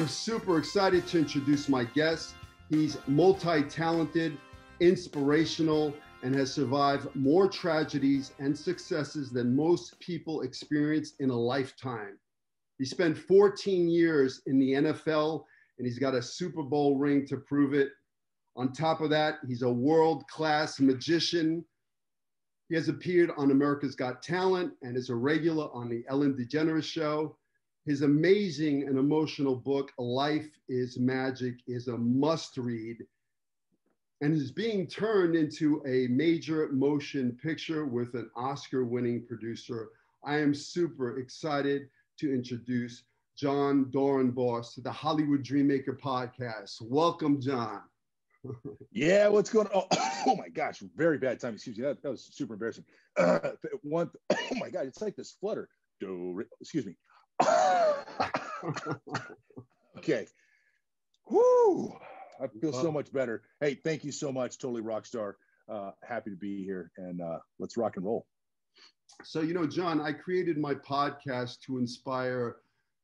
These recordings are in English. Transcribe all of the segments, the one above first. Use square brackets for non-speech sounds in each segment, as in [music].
am super excited to introduce my guest. He's multi talented, inspirational, and has survived more tragedies and successes than most people experience in a lifetime. He spent 14 years in the NFL and he's got a Super Bowl ring to prove it. On top of that, he's a world class magician. He has appeared on America's Got Talent and is a regular on the Ellen DeGeneres Show. His amazing and emotional book, Life is Magic, is a must read and is being turned into a major motion picture with an Oscar winning producer. I am super excited to introduce Jon Dorenbos to the Hollywood Dreammaker podcast. Welcome, Jon. Yeah, what's going on? Oh, [coughs] oh, my gosh, very bad time. Excuse me. That, that was super embarrassing. Uh, [coughs] one, [coughs] oh my God, it's like this flutter. Do, excuse me. okay. Whoo! I feel so much better. Hey, thank you so much. Totally rock star. Uh, happy to be here and uh, let's rock and roll. So, you know, Jon, I created my podcast to inspire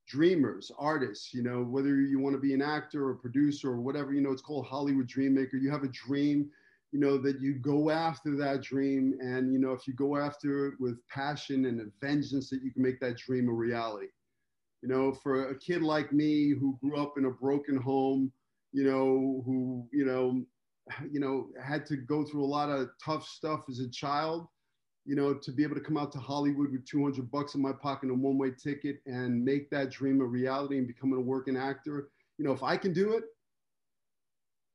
dreamers, artists, you know, whether you want to be an actor or producer or whatever, you know, it's called Hollywood Dream Maker. You have a dream, you know, that you go after that dream. And, you know, if you go after it with passion and a vengeance, that you can make that dream a reality. You know, for a kid like me who grew up in a broken home, you know, who, you know, you know, had to go through a lot of tough stuff as a child, you know, to be able to come out to Hollywood with 200 bucks in my pocket and a one way ticket and make that dream a reality and becoming a working actor. You know, if I can do it,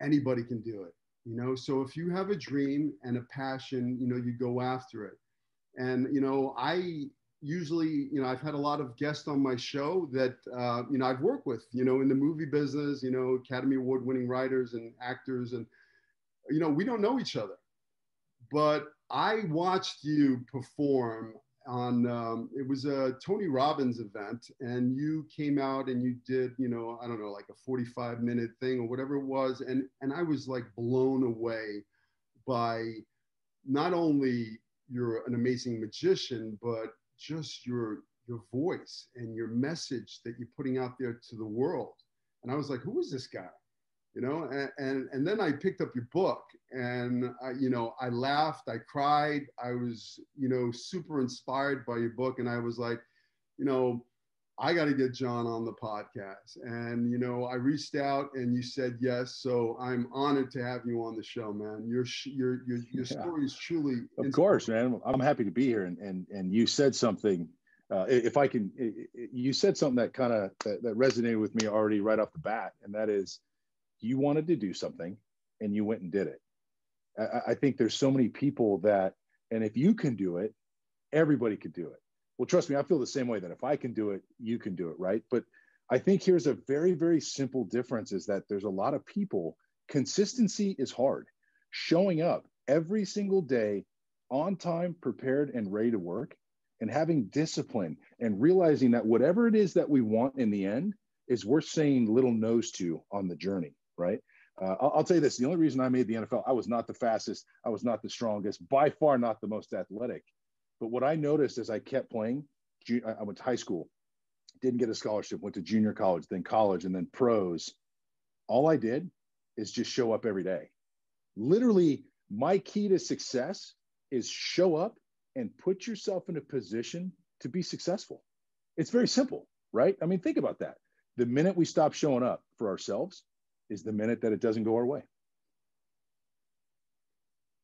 anybody can do it, you know. So if you have a dream and a passion, you know, you go after it. And, you know, I, usually, you know, I've had a lot of guests on my show that, uh, you know, I've worked with, you know, in the movie business, you know, Academy Award winning writers and actors. And, you know, we don't know each other, but I watched you perform on um, it was a Tony Robbins event, and you came out and you did you know I don't know like a 45 minute thing or whatever it was, and and I was like blown away by not only you're an amazing magician, but just your your voice and your message that you're putting out there to the world. And I was like, who is this guy? You know and, and, and then i picked up your book and I, you know i laughed i cried i was you know super inspired by your book and i was like you know i got to get jon on the podcast. And you know i reached out and you said yes so i'm honored to have you on the show man. Your your your, your yeah. story is truly of course man. I'm happy to be here and and and you said something uh, if I can, you said something that kind of that, that resonated with me already right off the bat, and that is, you wanted to do something and you went and did it. I, I think there's so many people that, and if you can do it, everybody could do it. Well, trust me, I feel the same way that if I can do it, you can do it, right? But I think here's a very, very simple difference is that there's a lot of people, consistency is hard. Showing up every single day on time, prepared, and ready to work, and having discipline and realizing that whatever it is that we want in the end is worth saying little no's to on the journey right? Uh, I'll, I'll, tell you this: the only reason I made the NFL, I was not the fastest, I was not the strongest, by far not the most athletic. But what I noticed as I kept playing, I went to high school, didn't get a scholarship, went to junior college, then college, and then pros. All I did is just show up every day. Literally, my key to success is show up and put yourself in a position to be successful. It's very simple, right? I mean, think about that. The minute we stop showing up for ourselves, is the minute that it doesn't go our way.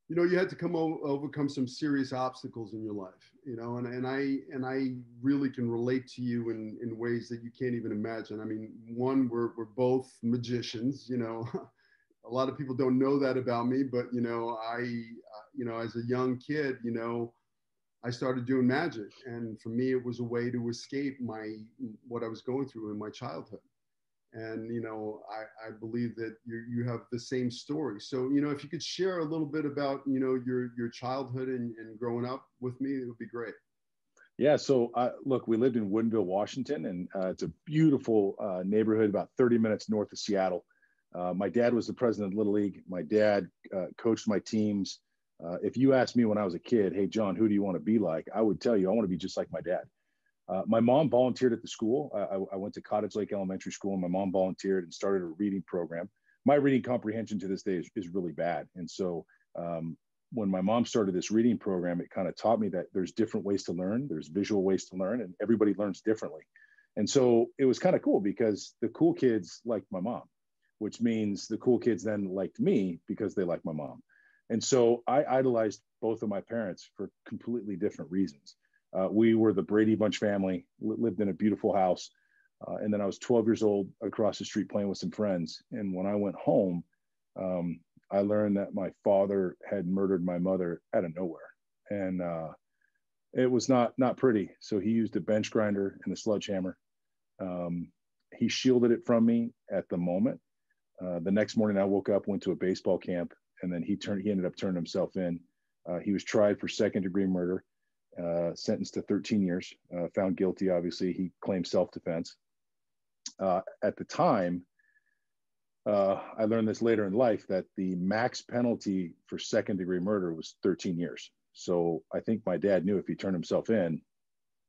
You know, you had to come o- overcome some serious obstacles in your life, you know, and, and I and I really can relate to you in, in ways that you can't even imagine. I mean, one, we're, we're both magicians, you know. [laughs] a lot of people don't know that about me, but you know, I, uh, you know, as a young kid, you know, I started doing magic, and for me, it was a way to escape my what I was going through in my childhood and you know I, I believe that you you have the same story. So you know if you could share a little bit about you know your your childhood and, and growing up with me it would be great. Yeah so uh, look we lived in woodinville washington and uh, it's a beautiful uh, neighborhood about 30 minutes north of seattle. Uh, my dad was the president of little league. My dad uh, coached my teams. Uh, if you asked me when I was a kid, hey, Jon, who do you want to be like? I would tell you, I want to be just like my dad. Uh, my mom volunteered at the school. I, I, went to Cottage Lake Elementary School, and my mom volunteered and started a reading program. My reading comprehension to this day is, is really bad. And so um, when my mom started this reading program, it kind of taught me that there's different ways to learn, there's visual ways to learn, and everybody learns differently. And so it was kind of cool because the cool kids liked my mom, which means the cool kids then liked me because they liked my mom. And so I idolized both of my parents for completely different reasons. Uh, we were the Brady Bunch family, lived in a beautiful house. Uh, and then I was 12 years old across the street playing with some friends. And when I went home, um, I learned that my father had murdered my mother out of nowhere. And uh, it was not not pretty. So he used a bench grinder and a sledgehammer. Um, he shielded it from me at the moment. Uh, the next morning, I woke up, went to a baseball camp, and then he turned. He ended up turning himself in. Uh, he was tried for second degree murder, uh, sentenced to 13 years, uh, found guilty. Obviously, he claimed self defense. Uh, at the time, uh, I learned this later in life that the max penalty for second degree murder was 13 years. So I think my dad knew if he turned himself in,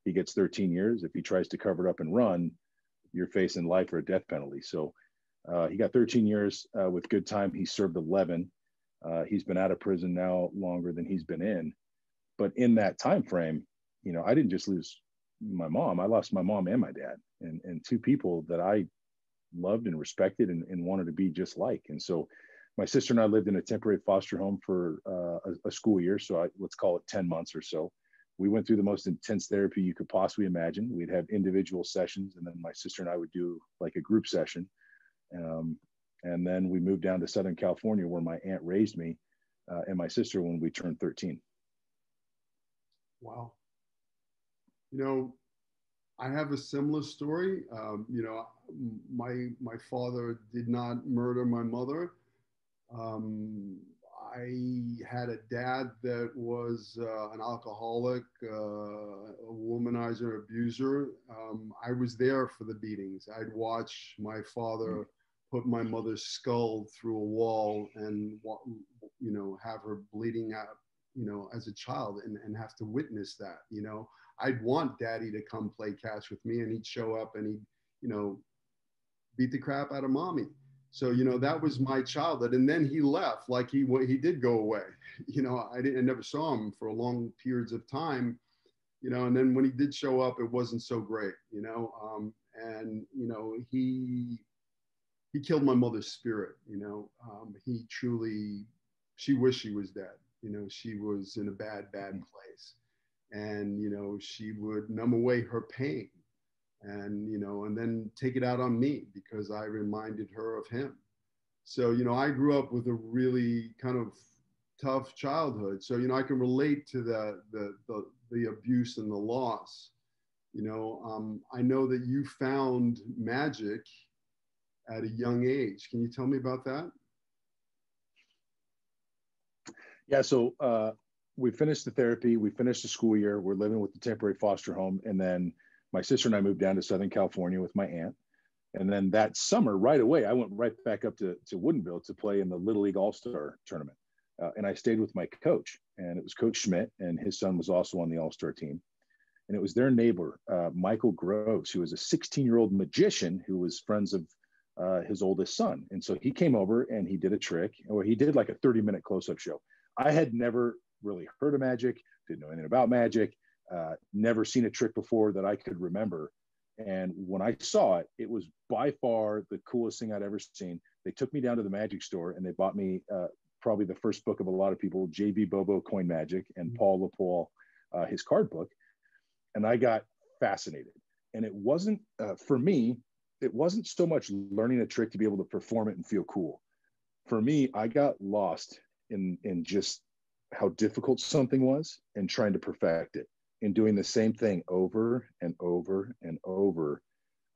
he gets 13 years. If he tries to cover it up and run, you're facing life or a death penalty. So uh, he got 13 years uh, with good time. He served 11. Uh, he's been out of prison now longer than he's been in. But in that time frame, you know, I didn't just lose my mom. I lost my mom and my dad, and and two people that I loved and respected and, and wanted to be just like. And so, my sister and I lived in a temporary foster home for uh, a, a, school year. So I, let's call it 10 months or so we went through the most intense therapy you could possibly imagine. We'd have individual sessions, and then my sister and I would do like a group session. Um, and then we moved down to Southern California, where my aunt raised me uh, and my sister when we turned 13. Wow. You know, I have a similar story. Um, you know, my my father did not murder my mother. Um, I had a dad that was uh, an alcoholic, uh, a womanizer, abuser. Um, I was there for the beatings. I'd watch my father mm. put my mother's skull through a wall and, you know, have her bleeding out, you know, as a child and, and have to witness that, you know. I'd want daddy to come play catch with me and he'd show up and he'd, you know, beat the crap out of mommy. So you know that was my childhood. And then he left like he he did go away. [laughs] You know i didn't I never saw him for long periods of time you know? And then when he did show up it wasn't so great you know? Um, and you know he he killed my mother's spirit you know? Um, he truly she wished she was dead you know she was in a bad bad place. And you know she would numb away her pain and you know and then take it out on me because i reminded her of him. So you know i grew up with a really kind of tough childhood. So you know i can relate to the the the, the abuse and the loss. You know um, i know that you found magic at a young age. Can you tell me about that yeah so uh, we finished the therapy we finished the school year we're living with the temporary foster home and then my sister and I moved down to Southern California with my aunt. And then that summer, right away, I went right back up to, to Woodinville to play in the Little League All Star tournament. Uh, and I stayed with my coach, and it was Coach Schmidt, and his son was also on the All Star team. And it was their neighbor, uh, Michael Groves, who was a 16 year old magician who was friends of uh, his oldest son. And so he came over and he did a trick, or he did like a 30 minute close up show. I had never really heard of magic, didn't know anything about magic. Uh, never seen a trick before that I could remember. And when I saw it, it was by far the coolest thing I'd ever seen. They took me down to the magic store and they bought me uh, probably the first book of a lot of people, JB Bobo Coin Magic and mm-hmm. Paul LePaul, uh, his card book. And I got fascinated. And it wasn't, uh, for me, it wasn't so much learning a trick to be able to perform it and feel cool. For me, I got lost in, in just how difficult something was and trying to perfect it in doing the same thing over and over and over.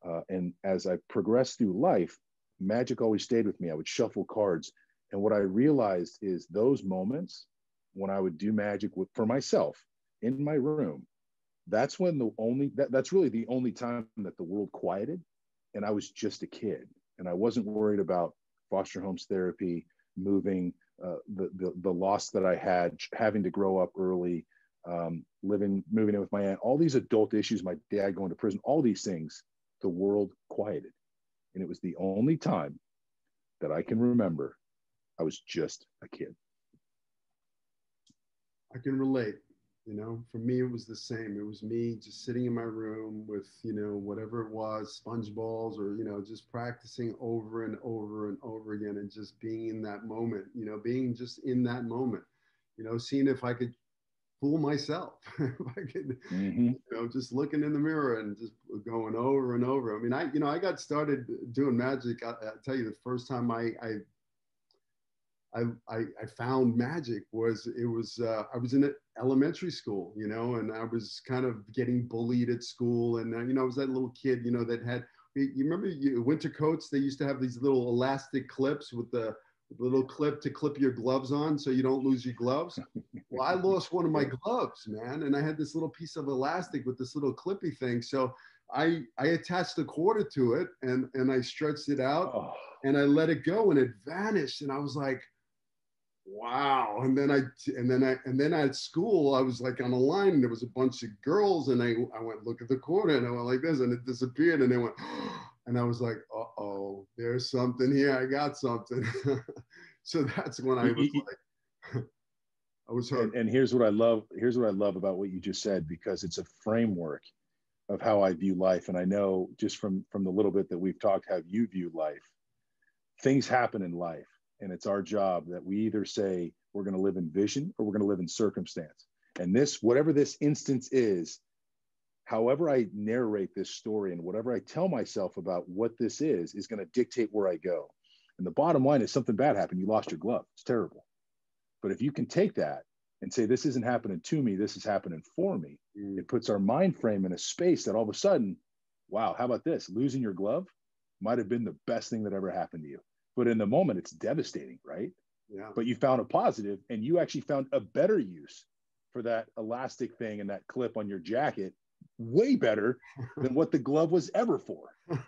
Uh, and as I progressed through life, magic always stayed with me. I would shuffle cards. And what I realized is those moments when I would do magic with, for myself in my room, that's when the only, that, that's really the only time that the world quieted. And I was just a kid and I wasn't worried about foster homes therapy, moving, uh, the, the the loss that I had, having to grow up early, um, living, moving in with my aunt, all these adult issues, my dad going to prison, all these things, the world quieted, and it was the only time that I can remember I was just a kid. I can relate. You know, for me, it was the same. It was me just sitting in my room with, you know, whatever it was, sponge balls, or, you know, just practicing over and over and over again and just being in that moment, you know, being just in that moment, you know, seeing if I could fool myself. [laughs] if I could, mm-hmm. you know, just looking in the mirror and just going over and over. I mean, I, you know, I got started doing magic. I, I tell you, the first time I, I I, I, found magic was it was uh, I was in elementary school, you know, and I was kind of getting bullied at school, and uh, you know I was that little kid, you know, that had you remember you, winter coats? They used to have these little elastic clips with the little clip to clip your gloves on so you don't lose your gloves. Well, I lost one of my gloves, man, and I had this little piece of elastic with this little clippy thing. So I I attached a quarter to it and and I stretched it out oh. and I let it go and it vanished and I was like wow. And then i and then i and then at school i was like on a line and there was a bunch of girls and i i went look at the corner and i went like this and it disappeared and they went [gasps] and i was like uh-oh there's something here. I got something. [laughs] So that's when i was like [laughs] i was hurt. And, and here's what i love here's what i love about what you just said because it's a framework of how i view life. And i know just from from the little bit that we've talked how you view life things happen in life and it's our job that we either say we're going to live in vision or we're going to live in circumstance. And this, whatever this instance is, however I narrate this story and whatever I tell myself about what this is, is going to dictate where I go. And the bottom line is something bad happened. You lost your glove. It's terrible. But if you can take that and say, this isn't happening to me, this is happening for me, mm. it puts our mind frame in a space that all of a sudden, wow, how about this? Losing your glove might have been the best thing that ever happened to you but in the moment it's devastating right? Yeah. But you found a positive and you actually found a better use for that elastic thing and that clip on your jacket way better [laughs] than what the glove was ever for. [laughs]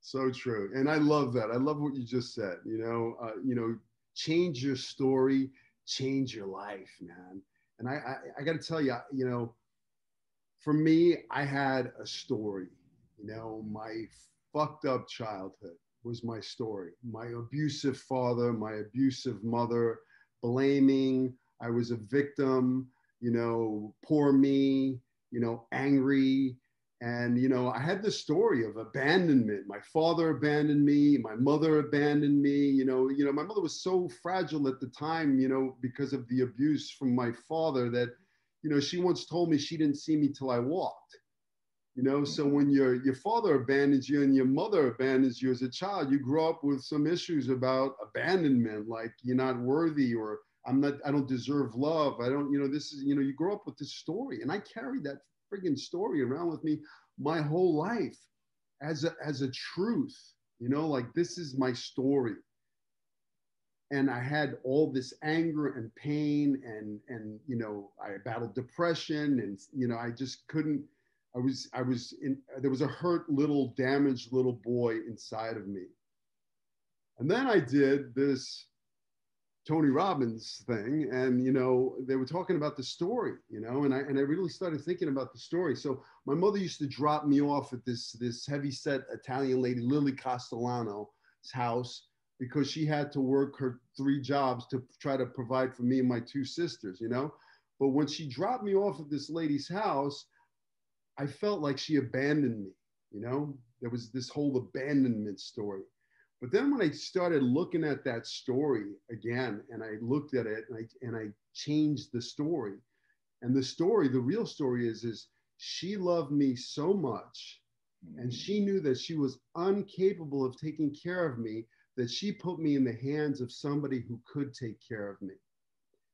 So true. And i love that. I love what you just said you know uh, you know change your story change your life man. And i i, I got to tell you you know for me i had a story you know my fucked up childhood was my story. My abusive father, my abusive mother, blaming, I was a victim, you know, poor me, you know, angry. And, you know, I had the story of abandonment. My father abandoned me, my mother abandoned me. You know, you know, my mother was so fragile at the time, you know, because of the abuse from my father that, you know, she once told me she didn't see me till I walked you know, so when your your father abandons you and your mother abandons you as a child, you grow up with some issues about abandonment, like you're not worthy or I'm not, I don't deserve love. I don't, you know, this is, you know, you grow up with this story. And I carried that friggin' story around with me my whole life as a as a truth, you know, like this is my story. And I had all this anger and pain and and you know, I battled depression and you know, I just couldn't I was, I was in, there was a hurt little damaged little boy inside of me. And then I did this Tony Robbins thing and, you know, they were talking about the story, you know, and I, and I really started thinking about the story. So my mother used to drop me off at this, this heavy set Italian lady, Lily Castellano's house because she had to work her three jobs to try to provide for me and my two sisters, you know. But when she dropped me off at this lady's house, I felt like she abandoned me, you know? There was this whole abandonment story. But then when I started looking at that story again, and I looked at it and I, and I changed the story. And the story, the real story is, is she loved me so much and mm. she knew that she was incapable of taking care of me that she put me in the hands of somebody who could take care of me.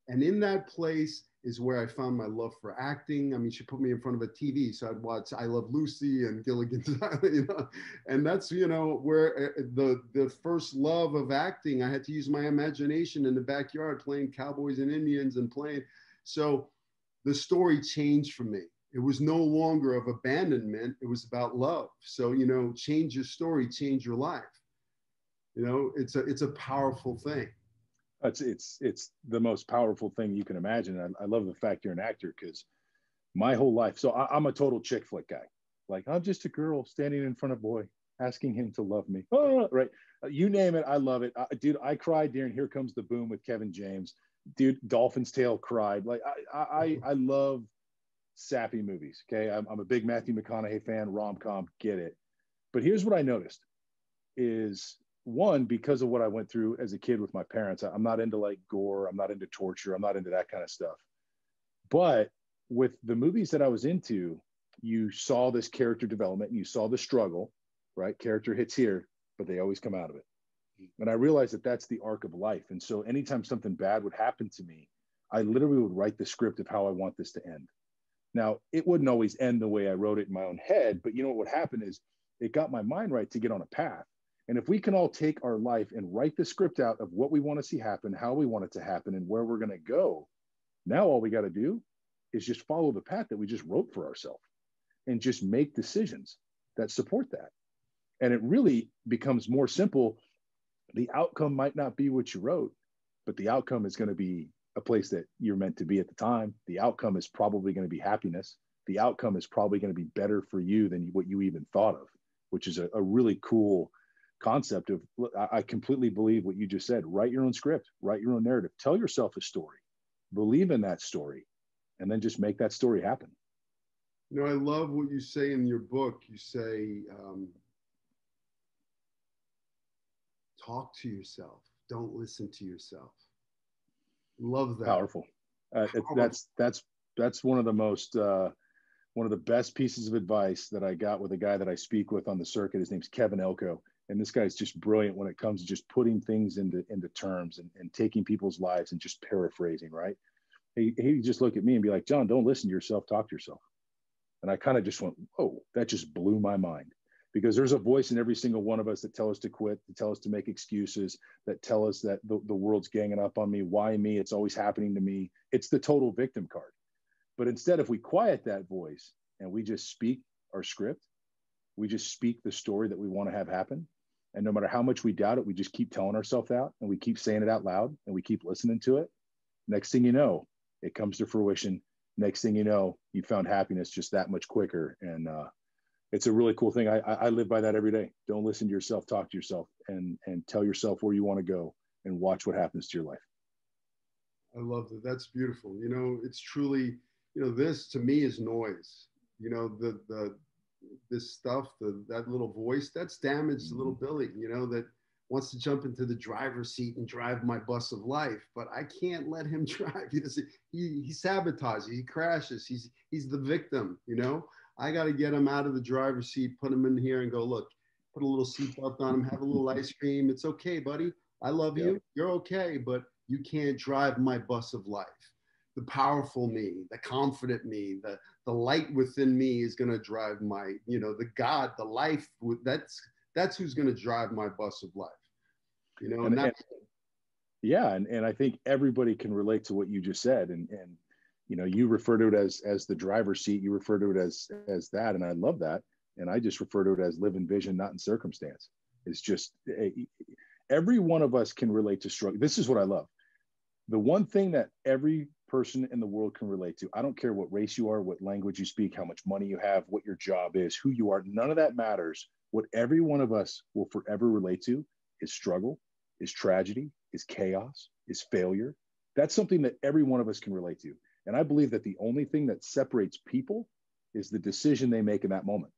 And in that place, is where I found my love for acting. I mean, she put me in front of a TV, so I'd watch I Love Lucy and Gilligan's [laughs] Island, you know, and that's you know where uh, the the first love of acting. I had to use my imagination in the backyard, playing cowboys and Indians and playing. So the story changed for me. It was no longer of abandonment. It was about love. So you know, change your story, change your life. You know, it's a it's a powerful thing. It's it's it's the most powerful thing you can imagine. I, I love the fact you're an actor because my whole life. So I, am a total chick flick guy. Like I'm just a girl standing in front of boy, asking him to love me. Oh, right. You name it, I love it, I, dude. I cried during Here Comes the Boom with Kevin James. Dude, Dolphin's Tale cried. Like I I I mm-hmm. love sappy movies. Okay, I'm, I'm a big Matthew McConaughey fan. Rom com, get it. But here's what I noticed: is one because of what I went through as a kid with my parents. I'm not into like gore. I'm not into torture. I'm not into that kind of stuff. But with the movies that I was into, you saw this character development and you saw the struggle, right? Character hits here, but they always come out of it. And I realized that that's the arc of life. And so anytime something bad would happen to me, I literally would write the script of how I want this to end. Now, it wouldn't always end the way I wrote it in my own head, but you know what would happen is it got my mind right to get on a path. And if we can all take our life and write the script out of what we want to see happen, how we want it to happen, and where we're going to go, now all we got to do is just follow the path that we just wrote for ourselves and just make decisions that support that. And it really becomes more simple. The outcome might not be what you wrote, but the outcome is going to be a place that you're meant to be at the time. The outcome is probably going to be happiness. The outcome is probably going to be better for you than what you even thought of, which is a, a really cool concept of I completely believe what you just said. Write your own script, write your own narrative, tell yourself a story, believe in that story, and then just make that story happen. You know, I love what you say in your book. You say, um, talk to yourself, don't listen to yourself. Love that. Powerful. Uh, it, that's that's that's one of the most uh, one of the best pieces of advice that I got with a guy that I speak with on the circuit. His name's Kevin Elko, and this guy's just brilliant when it comes to just putting things into into terms and, and taking people's lives and just paraphrasing. Right? He he just look at me and be like, Jon, don't listen to yourself. Talk to yourself. And I kind of just went, oh, that just blew my mind because there's a voice in every single one of us that tell us to quit, to tell us to make excuses, that tell us that the, the world's ganging up on me. Why me? It's always happening to me. It's the total victim card. But instead, if we quiet that voice and we just speak our script, we just speak the story that we want to have happen. And no matter how much we doubt it, we just keep telling ourselves that and we keep saying it out loud and we keep listening to it. Next thing you know, it comes to fruition. Next thing you know, you found happiness just that much quicker. And uh, it's a really cool thing. I, I live by that every day. Don't listen to yourself, talk to yourself, and and tell yourself where you want to go, and watch what happens to your life. I love that. That's beautiful. You know, it's truly, you know, this to me is noise. You know, the the this stuff, the that little voice, that's damaged mm-hmm. little Billy. You know that wants to jump into the driver's seat and drive my bus of life, but I can't let him [laughs] drive. He he he sabotages, he crashes, he's he's the victim, you know. I got to get him out of the driver's seat, put him in here, and go look. Put a little seatbelt on him, have a little ice cream. It's okay, buddy. I love you. You're okay, but you can't drive my bus of life. The powerful me, the confident me, the the light within me is going to drive my, you know, the God, the life. That's that's who's going to drive my bus of life. You know, and, and yeah, and and I think everybody can relate to what you just said, and and you know you refer to it as as the driver's seat you refer to it as as that and i love that and i just refer to it as live in vision not in circumstance it's just eh, every one of us can relate to struggle this is what i love the one thing that every person in the world can relate to. I don't care what race you are what language you speak how much money you have what your job is who you are none of that matters. What every one of us will forever relate to is struggle is tragedy is chaos is failure. That's something that every one of us can relate to. And I believe that the only thing that separates people is the decision they make in that moment,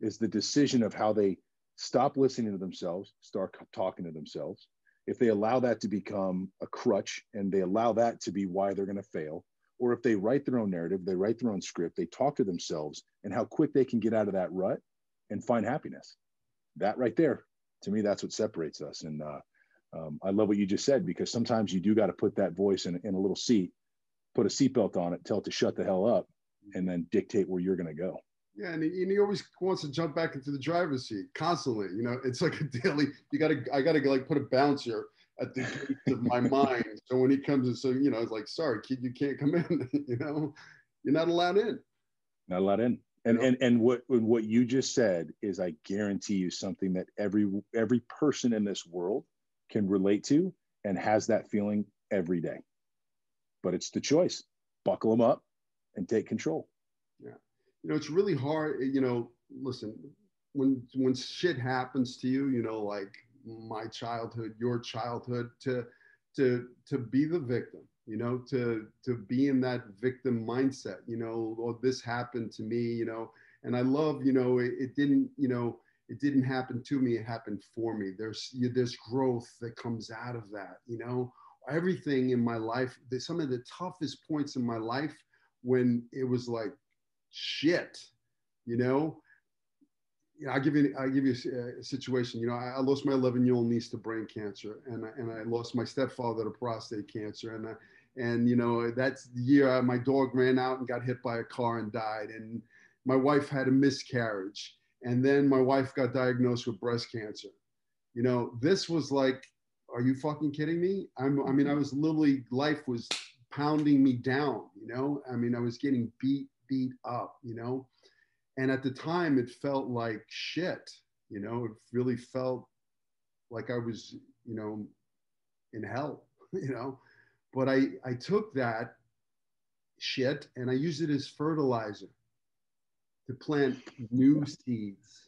is the decision of how they stop listening to themselves, start talking to themselves. If they allow that to become a crutch and they allow that to be why they're going to fail, or if they write their own narrative, they write their own script, they talk to themselves and how quick they can get out of that rut and find happiness. That right there, to me, that's what separates us. And uh, um, I love what you just said because sometimes you do got to put that voice in, in a little seat put a seatbelt on it, tell it to shut the hell up, and then dictate where you're going to go. Yeah, and he, and he, always wants to jump back into the driver's seat constantly. You know, it's like a [laughs] daily. You got to, I got to like put a bouncer at the gate of my [laughs] mind. So when he comes in, so you know, it's like, sorry, kid, you can't come in. [laughs] you know, you're not allowed in. Not allowed in. And and and what what you just said is, I guarantee you, something that every every person in this world can relate to and has that feeling every day. But it's the choice. Buckle them up and take control. You know, it's really hard, eh, you know, listen, when when shit happens to you, you know, like my childhood, your childhood, to to to be the victim, you know, to to be in that victim mindset, you know, oh, this happened to me, you know, and I love, you know, it, it didn't, you know, it didn't happen to me, it happened for me. There's there's growth that comes out of that, you know. Everything in my life, some of the toughest points in my life when it was like shit, you know, I'll give you I'll give you a, situation. You know, I, I lost my 11 year old niece to brain cancer, and and I lost my stepfather to prostate cancer, and and you know that's the year my dog ran out and got hit by a car and died, and my wife had a miscarriage, and then my wife got diagnosed with breast cancer. You know, this was like, are you fucking kidding me? I'm, I mean, I was literally life was pounding me down. You know, I mean, I was getting beat beat up. You know? And at the time it felt like shit you know? It really felt like i was you know in hell [laughs] you know? But i i took that shit and i used it as fertilizer to plant new seeds.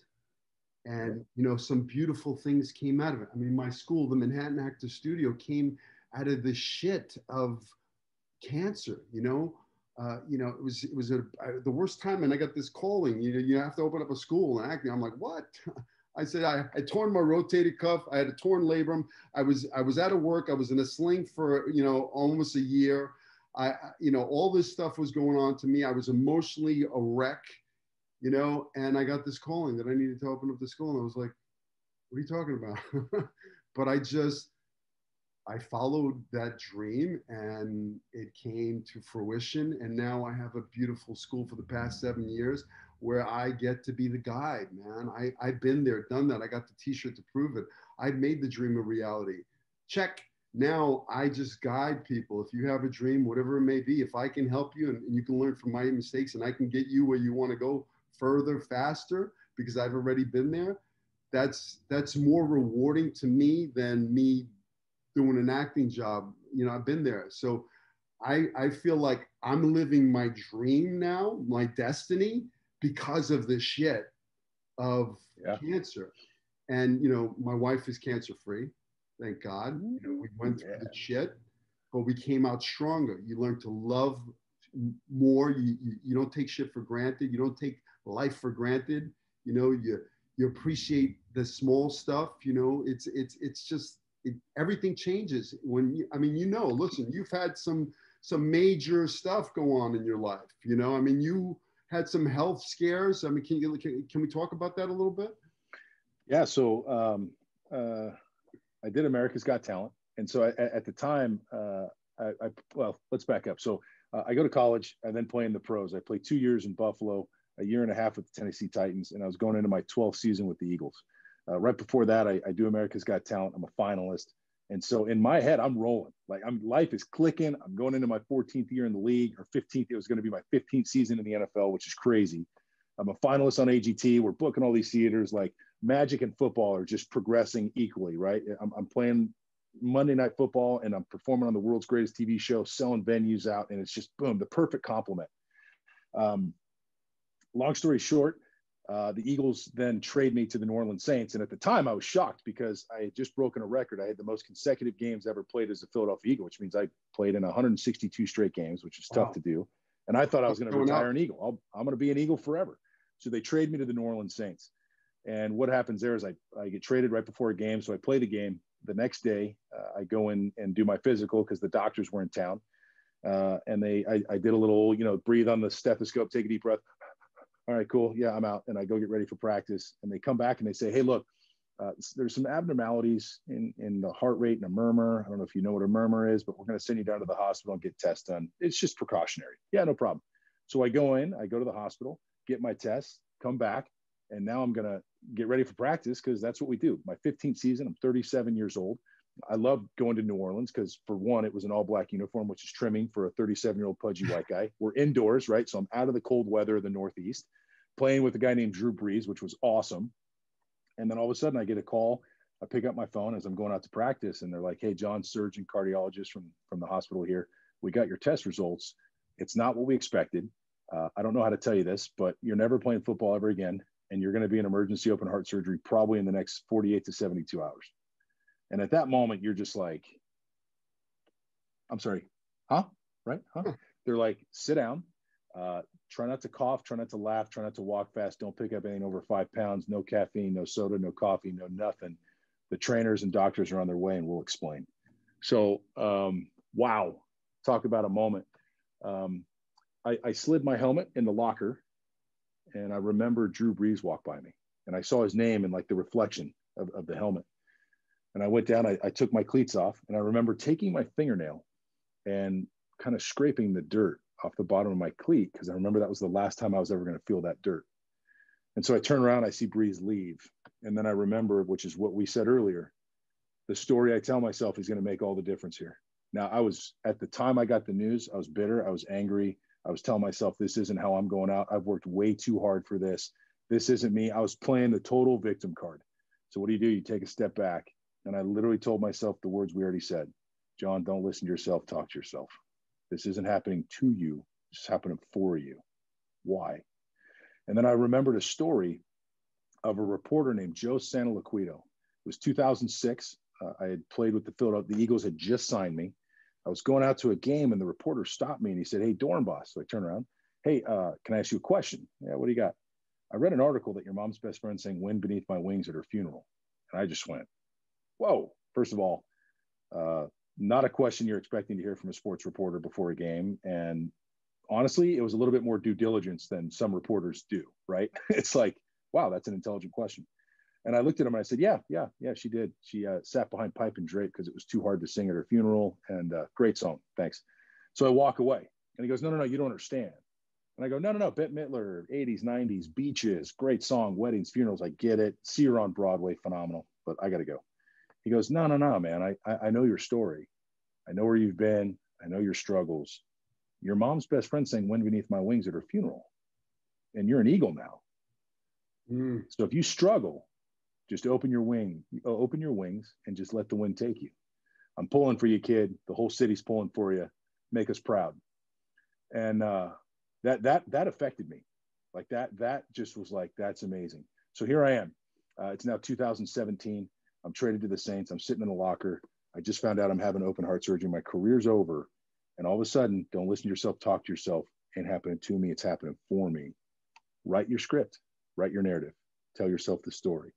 And you know some beautiful things came out of it. I mean my school the manhattan actor studio came out of the shit of cancer you know uh, you know, it was it was the worst time, and I got this calling. You know, you have to open up a school in acting. I'm like, what? [laughs] I said I, I torn my rotator cuff. I had a torn labrum. I was I was out of work. I was in a sling for you know almost a year. I you know all this stuff was going on to me. I was emotionally a wreck, you know, and I got this calling that I needed to open up the school, and I was like, what are you talking about? [laughs] but I just I followed that dream and it came to fruition. And now I have a beautiful school for the past seven years where I get to be the guide, man. I, I've been there, done that. I got the t shirt to prove it. I've made the dream a reality. Check. Now I just guide people. If you have a dream, whatever it may be, if I can help you and, and you can learn from my mistakes and I can get you where you want to go further, faster, because I've already been there, that's that's more rewarding to me than me doing an acting job. You know, I've been there. So I, I feel like I'm living my dream now, my destiny, because of the shit of yeah. cancer. And, you know, my wife is cancer free. Thank God. You know, we went through yeah. the shit, but we came out stronger. You learn to love more. You, you, you don't take shit for granted. You don't take life for granted. You know, you, you appreciate the small stuff. You know, it's, it's, it's just, it, everything changes when you, I mean, you know, listen, you've had some some major stuff go on in your life. You know, I mean, you had some health scares. I mean, can you can, can we talk about that a little bit? Yeah. So um, uh, I did America's Got Talent, and so I, at the time, uh, I, I, well, let's back up. So uh, I go to college, I then play in the pros. I played two years in Buffalo, a year and a half with the Tennessee Titans, and I was going into my 12th season with the Eagles. Uh, right before that, I, I do America's Got Talent. I'm a finalist. And so in my head, I'm rolling. Like I'm life is clicking. I'm going into my 14th year in the league, or 15th. It was going to be my 15th season in the NFL, which is crazy. I'm a finalist on AGT. We're booking all these theaters. Like magic and football are just progressing equally, right? I'm, I'm playing Monday Night Football and I'm performing on the world's greatest TV show, selling venues out, and it's just boom, the perfect complement. Um, long story short, uh, the Eagles then trade me to the New Orleans Saints. And at the time, I was shocked because I had just broken a record. I had the most consecutive games ever played as a Philadelphia Eagle, which means I played in 162 straight games, which is wow. tough to do. And I thought I was going to retire an Eagle. i am going to be an Eagle forever. So they trade me to the New Orleans Saints. And what happens there is I, I get traded right before a game. So I play the game. The next day, uh, I go in and do my physical because the doctors were in town. Uh, and they, I, I did a little, you know, breathe on the stethoscope, take a deep breath all right, cool. Yeah, I'm out. And I go get ready for practice. And they come back and they say, hey, look, uh, there's some abnormalities in, in the heart rate and a murmur. I don't know if you know what a murmur is, but we're going to send you down to the hospital and get tests done. It's just precautionary. Yeah, no problem. So I go in, I go to the hospital, get my tests, come back, and now I'm going to get ready for practice because that's what we do. My 15th season, I'm 37 years old. I love going to New Orleans because, for one, it was an all black uniform, which is trimming for a 37 year old pudgy white guy. [laughs] We're indoors, right? So I'm out of the cold weather of the Northeast, playing with a guy named Drew Brees, which was awesome. And then all of a sudden, I get a call I pick up my phone as I'm going out to practice, and they're like, "Hey, Jon, surgeon, cardiologist from from the hospital here. We got your test results. It's not what we expected. Uh, I don't know how to tell you this, but you're never playing football ever again, and you're going to be in emergency open heart surgery probably in the next 48 to 72 hours." And at that moment, you're just like, "I'm sorry, huh? Right? Huh?" They're like, "Sit down. Uh, try not to cough, try not to laugh, try not to walk fast. Don't pick up anything over five pounds. No caffeine, no soda, no coffee, no nothing." the trainers and doctors are on their way and we'll explain. So, um, wow, talk about a moment. Um, I, I, slid my helmet in the locker and I remember Drew Brees walked by me and I saw his name in like the reflection of, of the helmet. And I went down, I, I took my cleats off and I remember taking my fingernail and kind of scraping the dirt off the bottom of my cleat because I remember that was the last time I was ever going to feel that dirt. And so I turn around, I see Brees leave. And then I remember, which is what we said earlier, the story I tell myself is going to make all the difference here. Now, I was at the time I got the news, I was bitter, I was angry. I was telling myself, this isn't how I'm going out. I've worked way too hard for this. This isn't me. I was playing the total victim card. So, what do you do? You take a step back. And I literally told myself the words we already said Jon, don't listen to yourself, talk to yourself. This isn't happening to you, it's happening for you. Why? And then I remembered a story of a reporter named Joe Santoliquito. It was 2006. Uh, I had played with the Philadelphia. The Eagles had just signed me. I was going out to a game, and the reporter stopped me and he said, "Hey, Dorenbos." So I turned around. Hey, uh, can I ask you a question? Yeah, what do you got? I read an article that your mom's best friend sang "Wind Beneath My Wings" at her funeral, and I just went, "Whoa!" First of all, uh, not a question you're expecting to hear from a sports reporter before a game, and honestly, it was a little bit more due diligence than some reporters do. Right? [laughs] it's like wow, that's an intelligent question. And I looked at him and I said, yeah, yeah, yeah, she did. She uh, sat behind pipe and drape because it was too hard to sing at her funeral. And uh, great song, thanks. So I walk away, and he goes, no, no, no, you don't understand. And I go, no, no, no, Bette Midler, 80s, 90s, beaches, great song, weddings, funerals. I get it. See her on Broadway, phenomenal, but I got to go. He goes, no, no, no, man. I, I, I know your story. I know where you've been. I know your struggles. Your mom's best friend sang Wind Beneath My Wings at her funeral. And you're an Eagle now. Mm. So if you struggle, just open your wing, uh, open your wings, and just let the wind take you. I'm pulling for you, kid. The whole city's pulling for you. Make us proud. And uh, that that that affected me. Like that that just was like that's amazing. So here I am. Uh, it's now 2017. I'm traded to the Saints. I'm sitting in a locker. I just found out I'm having open heart surgery. My career's over. And all of a sudden, don't listen to yourself, talk to yourself. Ain't happening to me. It's happening for me. Write your script write your narrative, tell yourself the story.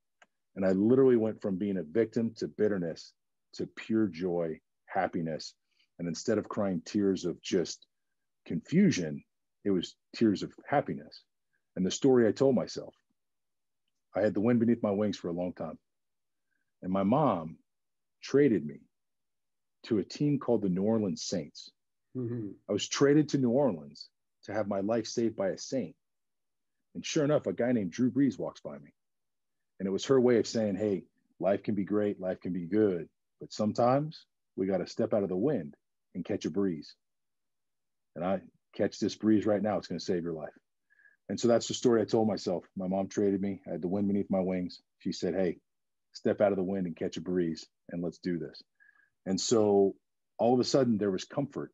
And I literally went from being a victim to bitterness to pure joy, happiness. And instead of crying tears of just confusion, it was tears of happiness. And the story I told myself I had the wind beneath my wings for a long time. And my mom traded me to a team called the New Orleans Saints. Mm-hmm. I was traded to New Orleans to have my life saved by a saint and sure enough, a guy named Drew Brees walks by me. And it was her way of saying, hey, life can be great, life can be good, but sometimes we got to step out of the wind and catch a breeze. And I catch this breeze right now, it's going to save your life. And so that's the story I told myself. My mom traded me. I had the wind beneath my wings. She said, hey, step out of the wind and catch a breeze and let's do this. And so all of a sudden, there was comfort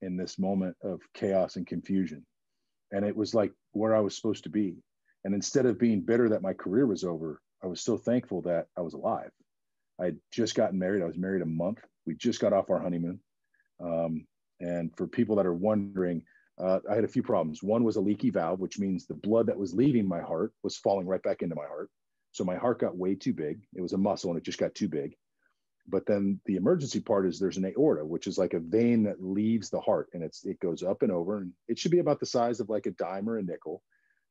in this moment of chaos and confusion and it was like where I was supposed to be. And instead of being bitter that my career was over, I was so thankful that I was alive. I had just gotten married. I was married a month. We just got off our honeymoon. Um, and for people that are wondering, uh, I had a few problems. One was a leaky valve, which means the blood that was leaving my heart was falling right back into my heart. So my heart got way too big. It was a muscle and it just got too big. But then the emergency part is there's an aorta, which is like a vein that leaves the heart and it's it goes up and over and it should be about the size of like a dime or a nickel.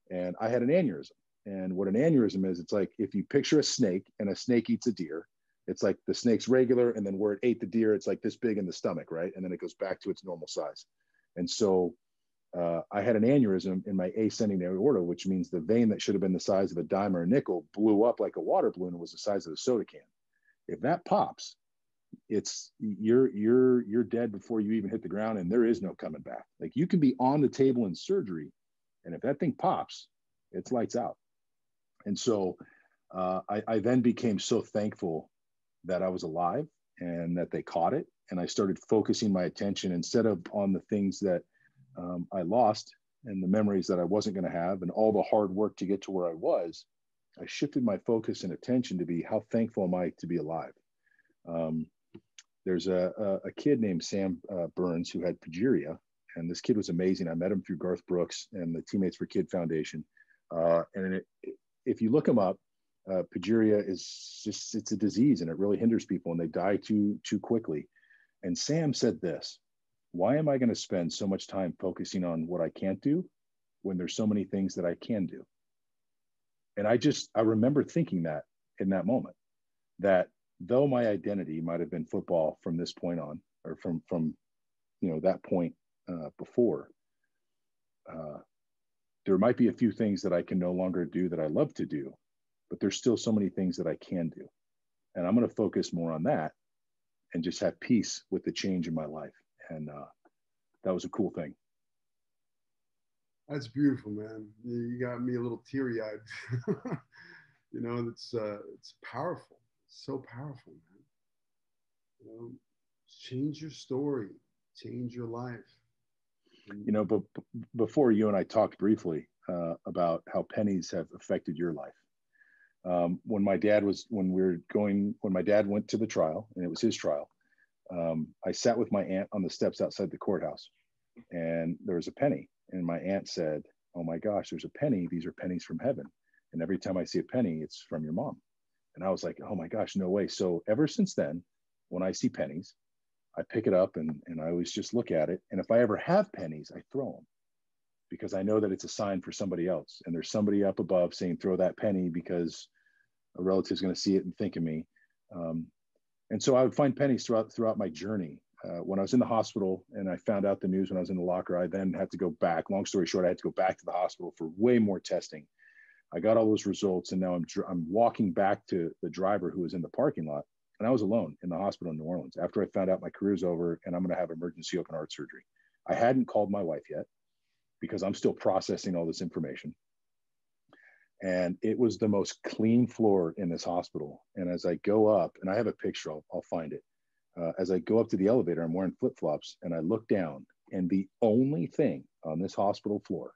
And I had an aneurysm. And what an aneurysm is, it's like if you picture a snake and a snake eats a deer, it's like the snake's regular, and then where it ate the deer, it's like this big in the stomach, right? And then it goes back to its normal size. And so uh, I had an aneurysm in my ascending aorta, which means the vein that should have been the size of a dime or a nickel blew up like a water balloon and was the size of a soda can. If that pops it's you're you're you're dead before you even hit the ground and there is no coming back. Like you can be on the table in surgery and if that thing pops it's lights out. And so uh, I, I then became so thankful that I was alive and that they caught it. And I started focusing my attention instead of on the things that um, I lost and the memories that I wasn't going to have and all the hard work to get to where I was. I shifted my focus and attention to be how thankful am I to be alive. Um, there's a, a, a, kid named Sam uh, Berns who had progeria, and this kid was amazing. I met him through Garth Brooks and the Teammates for Kid Foundation. Uh, and it, if you look him up, uh, progeria is just it's a disease and it really hinders people and they die too too quickly. And Sam said this: Why am I going to spend so much time focusing on what I can't do when there's so many things that I can do? And I just I remember thinking that in that moment that though my identity might have been football from this point on or from from you know that point uh, before uh, there might be a few things that i can no longer do that i love to do but there's still so many things that i can do and i'm going to focus more on that and just have peace with the change in my life and uh, that was a cool thing that's beautiful man you got me a little teary-eyed [laughs] you know it's uh, it's powerful It's so powerful, man. You know, change your story, change your life. You know, but before you and I talked briefly uh, about how pennies have affected your life. Um, when my dad was, when we were going, when my dad went to the trial, and it was his trial, um, I sat with my aunt on the steps outside the courthouse, and there was a penny, and my aunt said, "Oh my gosh, there's a penny. These are pennies from heaven." And every time I see a penny, it's from your mom. And I was like, oh my gosh, no way. So ever since then, when I see pennies, I pick it up and, and I always just look at it. And if I ever have pennies, I throw them because I know that it's a sign for somebody else. And there's somebody up above saying, throw that penny because a relative is going to see it and think of me. Um, and so I would find pennies throughout, throughout my journey. Uh, when I was in the hospital and I found out the news when I was in the locker, I then had to go back. Long story short, I had to go back to the hospital for way more testing I got all those results, and now I'm I'm walking back to the driver who was in the parking lot, and I was alone in the hospital in New Orleans after I found out my career's over and I'm going to have emergency open heart surgery. I hadn't called my wife yet because I'm still processing all this information. And it was the most clean floor in this hospital. And as I go up, and I have a picture, I'll, I'll find it. Uh, as I go up to the elevator, I'm wearing flip flops, and I look down, and the only thing on this hospital floor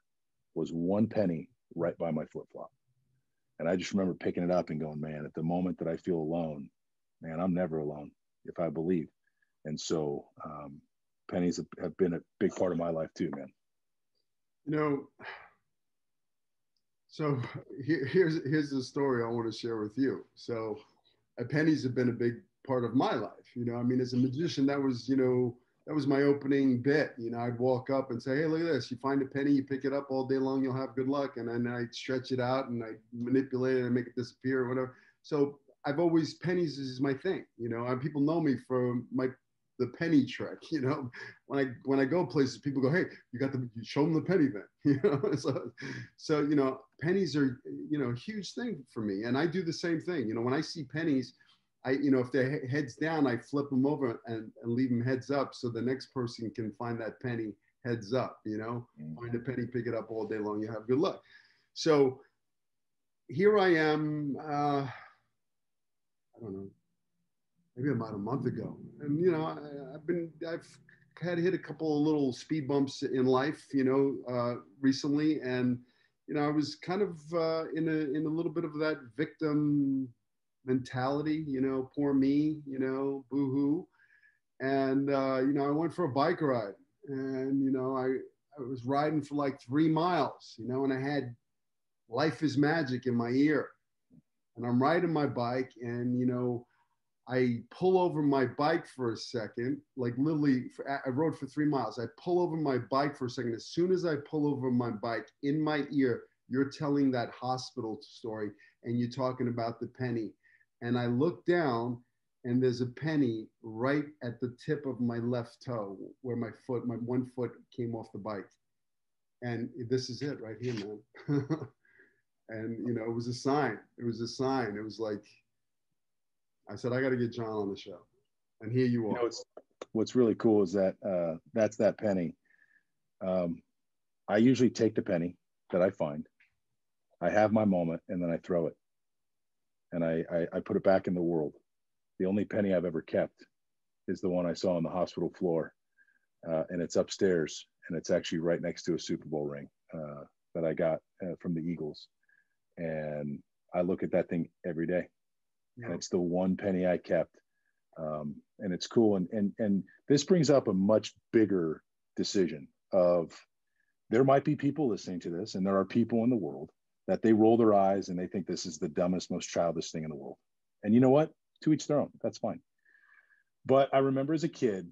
was one penny right by my flip flop. And I just remember picking it up and going, man, at the moment that I feel alone, man, I'm never alone if I believe. And so um, pennies have, have been a big part of my life too, man. You know, so [laughs] here, here's here's the story I want to share with you. So, uh, pennies have been a big part of my life. You know, I mean, as a magician, that was you know that was my opening bit. You know, I'd walk up and say, "Hey, look at this! You find a penny, you pick it up all day long, you'll have good luck." And then I'd stretch it out and I manipulate it and make it disappear or whatever. So I've always pennies is my thing. You know, and people know me for my the penny trick. [laughs] You know, when I when I go places, people go, "Hey, you got the you show them the penny then." [laughs] You know, [laughs] so so you know, pennies are you know a huge thing for me, and I do the same thing. You know, when I see pennies I, you know, if they're heads down, I flip them over and, and leave them heads up so the next person can find that penny heads up, you know, mm-hmm. find a penny, pick it up all day long. You have good luck. So here I am, uh, I don't know, maybe about a month ago. And, you know, I, have been, I've had hit a couple of little speed bumps in life, you know, uh, recently. And, you know, I was kind of uh, in a, in a little bit of that victim mentality, you know, poor me, you know, boo hoo. And, uh, you know, I went for a bike ride and, you know, I, I was riding for like three miles, you know, and I had Life is Magic in my ear. And I'm riding my bike and, you know, I pull over my bike for a second, like literally, I rode for three miles. I pull over my bike for a second. As soon as I pull over my bike, in my ear, you're telling that hospital story and you're talking about the penny and I look down and there's a penny right at the tip of my left toe where my foot, my one foot came off the bike. And this is it right here, man. [laughs] and you know, it was a sign. It was a sign. It was like I said, I got to get Jon on the show. And here you are. You know, what's, what's really cool is that uh, that's that penny. Um, I usually take the penny that I find. I have my moment and then I throw it and I, I, I put it back in the world. The only penny I've ever kept is the one I saw on the hospital floor, uh, and it's upstairs, and it's actually right next to a Super Bowl ring uh, that I got uh, from the Eagles, and I look at that thing every day, yeah. and it's the one penny I kept, um, and it's cool, and and and this brings up a much bigger decision of there might be people listening to this, and there are people in the world that they roll their eyes and they think this is the dumbest, most childish thing in the world. And you know what? To each their own. That's fine. But I remember as a kid,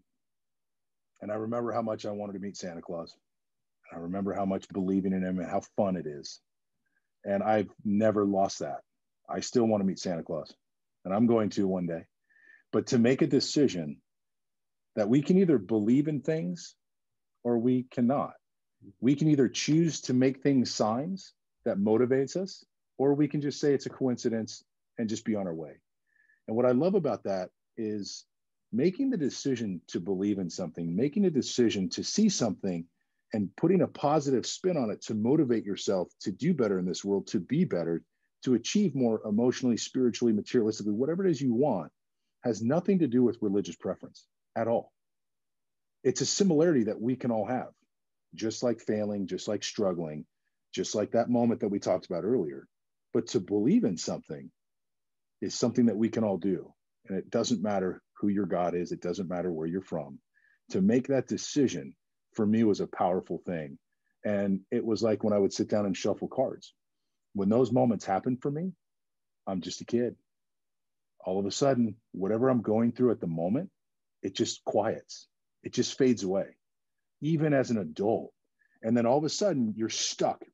and I remember how much I wanted to meet Santa Claus. I remember how much believing in him and how fun it is. And I've never lost that. I still want to meet Santa Claus, and I'm going to one day. But to make a decision that we can either believe in things or we cannot. We can either choose to make things signs that motivates us, or we can just say it's a coincidence and just be on our way. And what I love about that is making the decision to believe in something, making a decision to see something and putting a positive spin on it to motivate yourself to do better in this world, to be better, to achieve more emotionally, spiritually, materialistically, whatever it is you want, has nothing to do with religious preference at all. It's a similarity that we can all have, just like failing, just like struggling, just like that moment that we talked about earlier. But to believe in something is something that we can all do. And it doesn't matter who your God is, it doesn't matter where you're from. To make that decision for me was a powerful thing. And it was like when I would sit down and shuffle cards. When those moments happen for me, I'm just a kid. All of a sudden, whatever I'm going through at the moment, it just quiets, it just fades away, even as an adult. And then all of a sudden, you're stuck.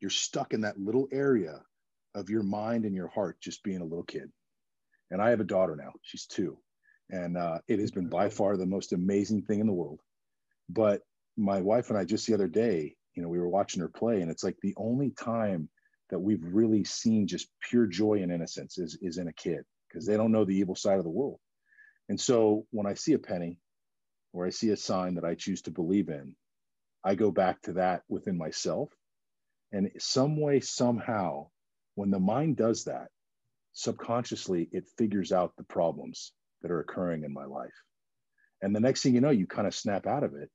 You're stuck in that little area of your mind and your heart just being a little kid. And I have a daughter now, she's two. And uh, it has been by far the most amazing thing in the world. But my wife and I, just the other day, you know, we were watching her play, and it's like the only time that we've really seen just pure joy and innocence is, is in a kid because they don't know the evil side of the world. And so when I see a penny or I see a sign that I choose to believe in, I go back to that within myself. And some way, somehow, when the mind does that, subconsciously it figures out the problems that are occurring in my life. And the next thing you know, you kind of snap out of it.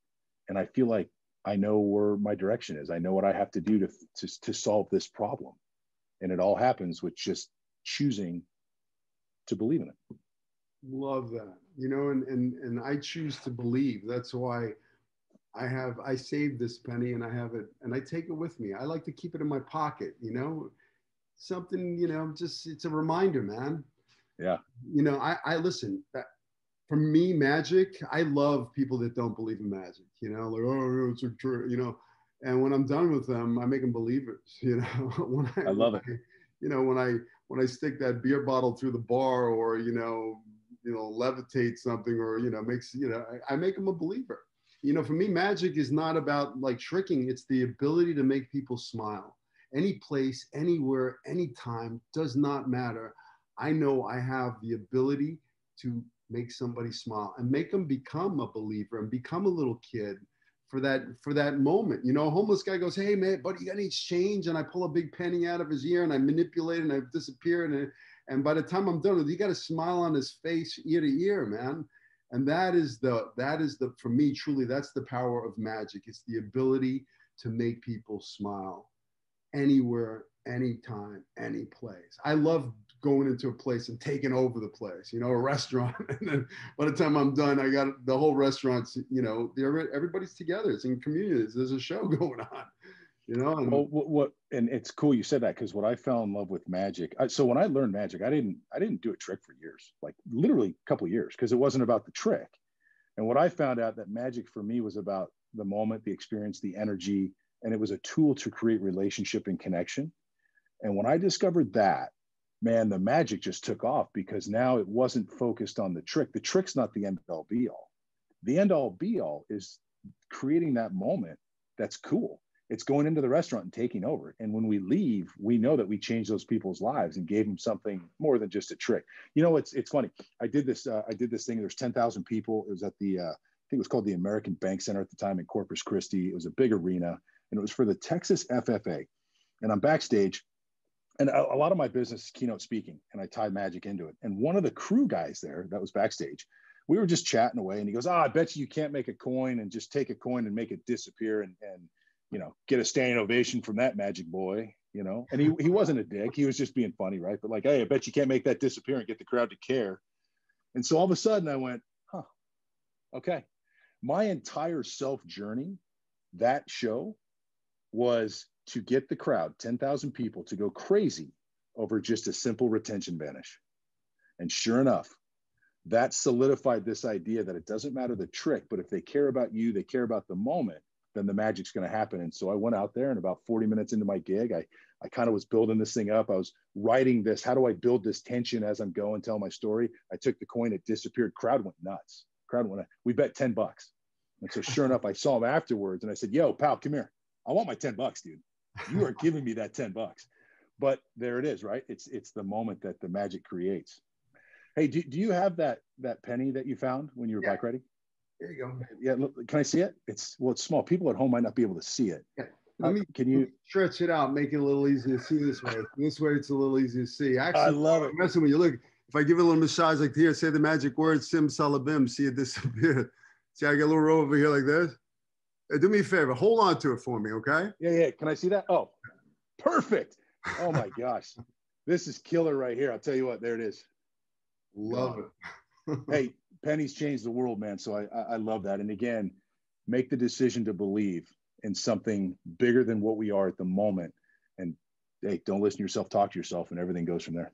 And I feel like I know where my direction is. I know what I have to do to, to, to solve this problem. And it all happens with just choosing to believe in it. Love that. You know, and, and, and I choose to believe. That's why I have, I saved this penny and I have it and I take it with me. I like to keep it in my pocket, you know, something, you know, just, it's a reminder, man. Yeah. You know, I, I listen, for me, magic, I love people that don't believe in magic, you know, like, oh, it's a true, you know, and when I'm done with them, I make them believers, [laughs] you know, when I, I love it. I, you know, when I, when I stick that beer bottle through the bar or, you know, you know, levitate something or, you know, makes, you know, I, I make them a believer. You know, for me, magic is not about like tricking. It's the ability to make people smile. Any place, anywhere, anytime, does not matter. I know I have the ability to make somebody smile and make them become a believer and become a little kid for that for that moment. You know, a homeless guy goes, "Hey man, buddy, you got any change?" And I pull a big penny out of his ear and I manipulate and I disappear and and by the time I'm done, you got a smile on his face, ear to ear, man. And that is the that is the for me truly that's the power of magic. It's the ability to make people smile anywhere, anytime, any place. I love going into a place and taking over the place, you know, a restaurant. [laughs] And then by the time I'm done, I got the whole restaurant's, you know, everybody's together. It's in communities. There's a show [laughs] going on, you know. And, well, what, what, and it's cool you said that because what I fell in love with magic. I, so when I learned magic, I didn't, I didn't do a trick for years, like literally a couple years, because it wasn't about the trick. And what I found out that magic for me was about the moment, the experience, the energy, and it was a tool to create relationship and connection. And when I discovered that, man, the magic just took off because now it wasn't focused on the trick. The trick's not the end all be all. The end all be all is creating that moment that's cool. It's going into the restaurant and taking over. And when we leave, we know that we changed those people's lives and gave them something more than just a trick. You know, it's it's funny. I did this. Uh, I did this thing. There's 10,000 people. It was at the uh, I think it was called the American Bank Center at the time in Corpus Christi. It was a big arena, and it was for the Texas FFA. And I'm backstage, and a, a, lot of my business is keynote speaking, and I tie magic into it. And one of the crew guys there that was backstage, we were just chatting away, and he goes, "Ah, oh, I bet you you can't make a coin and just take a coin and make it disappear and and you know get a standing ovation from that magic boy." You know, and he he wasn't a dick; he was just being funny, right? But like, hey, I bet you can't make that disappear and get the crowd to care. And so all of a sudden, I went, "Huh, okay." My entire self journey, that show, was to get the crowd, 10,000 people, to go crazy over just a simple retention vanish. And sure enough, that solidified this idea that it doesn't matter the trick, but if they care about you, they care about the moment, then the magic's going to happen. And so I went out there and about 40 minutes into my gig, I, I kind of was building this thing up. I was writing this. How do I build this tension as I'm going, tell my story? I took the coin, it disappeared. Crowd went nuts. Crowd went, we bet 10 bucks. And so sure [laughs] enough, I saw him afterwards and I said, yo, pal, come here. I want my 10 bucks, dude you are giving me that 10 bucks but there it is right it's it's the moment that the magic creates hey do, do you have that that penny that you found when you were yeah. bike riding there you go yeah look, can i see it it's well it's small people at home might not be able to see it yeah. Uh, Let me, can you stretch it out, make it a little easier to see this way? This way, it's a little easier to see. Actually, I love it. Messing when you look, if I give it a little massage like here, say the magic word, sim salabim, see it disappear. [laughs] See, I get a little row over here like this. Hey, do me a favor, hold on to it for me, okay? Yeah, yeah. Can I see that? Oh, perfect. Oh my gosh. [laughs] This is killer right here. I'll tell you what, there it is. Love it. [laughs] hey, pennies changed the world, man. So I, I love that. And again, make the decision to believe in something bigger than what we are at the moment. And hey, don't listen to yourself, talk to yourself, and everything goes from there.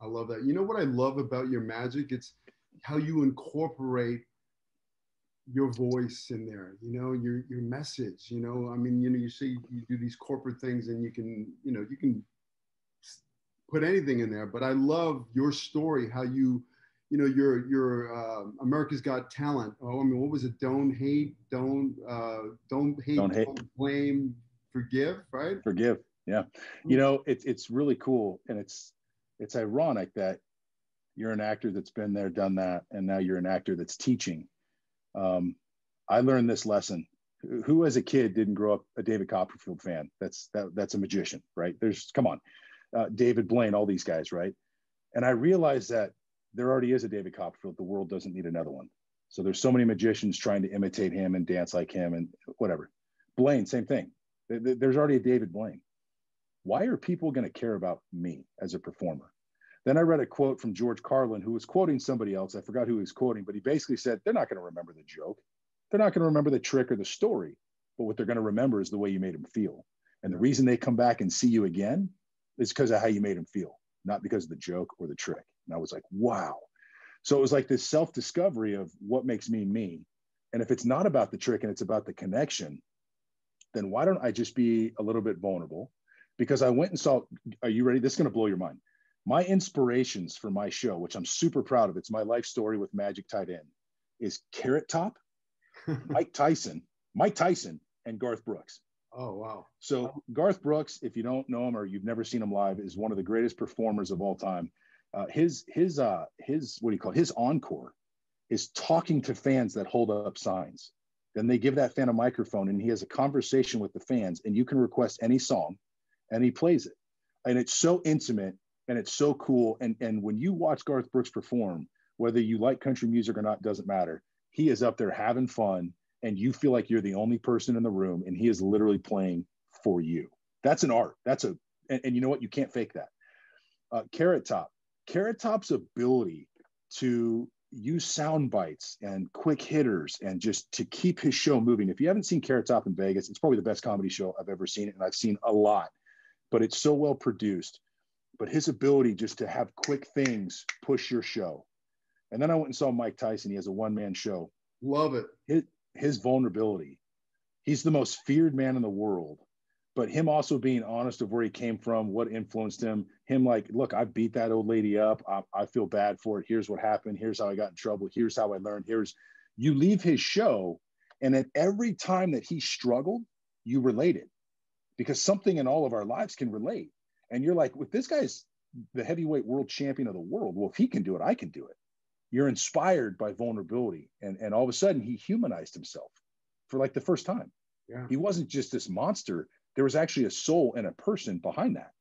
I love that. You know what I love about your magic? It's how you incorporate your voice in there you know your your message you know i mean you know you see you do these corporate things and you can you know you can put anything in there but i love your story how you you know your your uh, america's got talent. Oh i mean what was it? Don't hate don't uh don't hate don't, hate. don't blame forgive right? Forgive yeah. You know it's it's really cool and it's it's ironic that you're an actor that's been there done that and now you're an actor that's teaching um, I learned this lesson. Who, as a kid, didn't grow up a David Copperfield fan? That's that, that's a magician, right? There's come on, uh, David Blaine, all these guys, right? And I realized that there already is a David Copperfield. The world doesn't need another one. So there's so many magicians trying to imitate him and dance like him and whatever. Blaine, same thing. There's already a David Blaine. Why are people going to care about me as a performer? Then I read a quote from George Carlin, who was quoting somebody else. I forgot who he was quoting, but he basically said, They're not going to remember the joke. They're not going to remember the trick or the story. But what they're going to remember is the way you made them feel. And the reason they come back and see you again is because of how you made them feel, not because of the joke or the trick. And I was like, wow. So it was like this self discovery of what makes me me. And if it's not about the trick and it's about the connection, then why don't I just be a little bit vulnerable? Because I went and saw, are you ready? This is going to blow your mind my inspirations for my show, which I'm super proud of, it's my life story with Magic tied in, is Carrot Top, [laughs] Mike Tyson, Mike Tyson, and Garth Brooks. Oh wow! So Garth Brooks, if you don't know him or you've never seen him live, is one of the greatest performers of all time. Uh, his his uh, his what do you call it? his encore is talking to fans that hold up signs. Then they give that fan a microphone and he has a conversation with the fans, and you can request any song, and he plays it, and it's so intimate and it's so cool. And and when you watch Garth Brooks perform, whether you like country music or not, doesn't matter. He is up there having fun, and you feel like you're the only person in the room, and he is literally playing for you. That's an art. That's a and, and you know what? You can't fake that. Uh, Carrot Top, Carrot Top's ability to use sound bites and quick hitters and just to keep his show moving. If you haven't seen Carrot Top in Vegas, it's probably the best comedy show I've ever seen, and I've seen a lot. But it's so well produced but his ability just to have quick things push your show. And then I went and saw Mike Tyson. He has a one man show. Love it. His, his vulnerability. He's the most feared man in the world. But him also being honest of where he came from, what influenced him, him like, look, I beat that old lady up. I, I feel bad for it. Here's what happened. Here's how I got in trouble. Here's how I learned. Here's, you leave his show. And at every time that he struggled, you related because something in all of our lives can relate and you're like, if this guy's the heavyweight world champion of the world, well, if he can do it, I can do it. You're inspired by vulnerability. And, and all of a sudden, he humanized himself for like the first time. Yeah. He wasn't just this monster. There was actually a soul and a person behind that,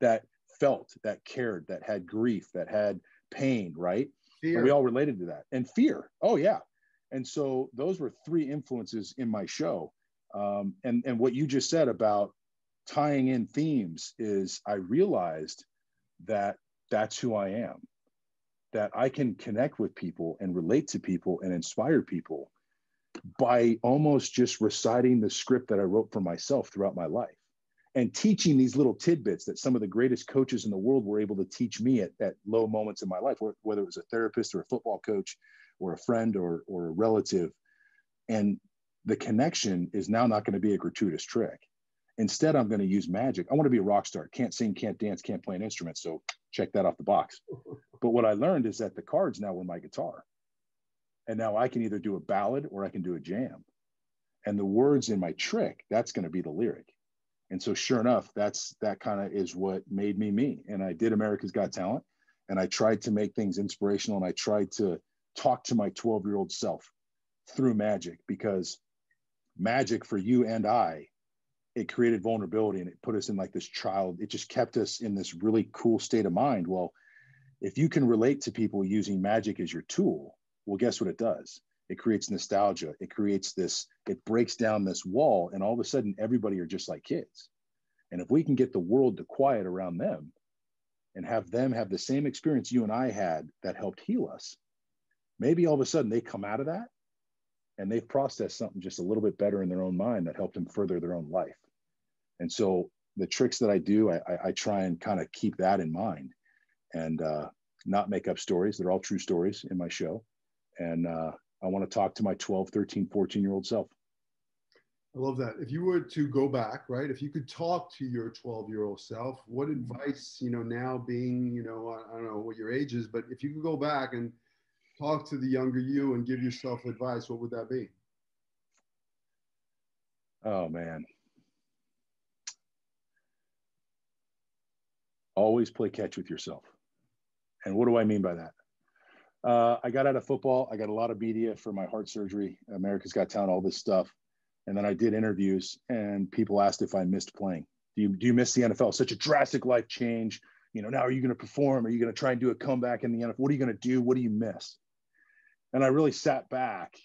that felt, that cared, that had grief, that had pain, right? We all related to that. And fear. Oh, yeah. And so those were three influences in my show. Um, and, and what you just said about tying in themes is I realized that that's who I am, that I can connect with people and relate to people and inspire people by almost just reciting the script that I wrote for myself throughout my life and teaching these little tidbits that some of the greatest coaches in the world were able to teach me at, at low moments in my life, whether it was a therapist or a football coach or a friend or, or a relative. And the connection is now not going to be a gratuitous trick. Instead, I'm going to use magic. I want to be a rock star. Can't sing, can't dance, can't play an instrument. So check that off the box. [laughs] But what I learned is that the cards now were my guitar. And now I can either do a ballad or I can do a jam. And the words in my trick, that's going to be the lyric. And so sure enough, that's that kind of is what made me me. And I did America's Got Talent and I tried to make things inspirational and I tried to talk to my 12 year old self through magic because magic for you and I, it created vulnerability and it put us in like this child. It just kept us in this really cool state of mind. Well, if you can relate to people using magic as your tool, well, guess what it does? It creates nostalgia. It creates this, it breaks down this wall, and all of a sudden, everybody are just like kids. And if we can get the world to quiet around them and have them have the same experience you and I had that helped heal us, maybe all of a sudden they come out of that and they've processed something just a little bit better in their own mind that helped them further their own life. And so the tricks that I do, I, I, I try and kind of keep that in mind and uh, not make up stories. They're all true stories in my show. And uh, I want to talk to my 12, 13, 14 year old self. I love that. If you were to go back, right, if you could talk to your 12 year old self, what advice, you know, now being, you know, I, I don't know what your age is, but if you could go back and talk to the younger you and give yourself advice, what would that be? Oh, man. Always play catch with yourself. And what do I mean by that? Uh, I got out of football. I got a lot of media for my heart surgery, America's Got Talent, all this stuff. And then I did interviews, and people asked if I missed playing. Do you do you miss the NFL? Such a drastic life change. You know, now are you going to perform? Are you going to try and do a comeback in the NFL? What are you going to do? What do you miss? And I really sat back,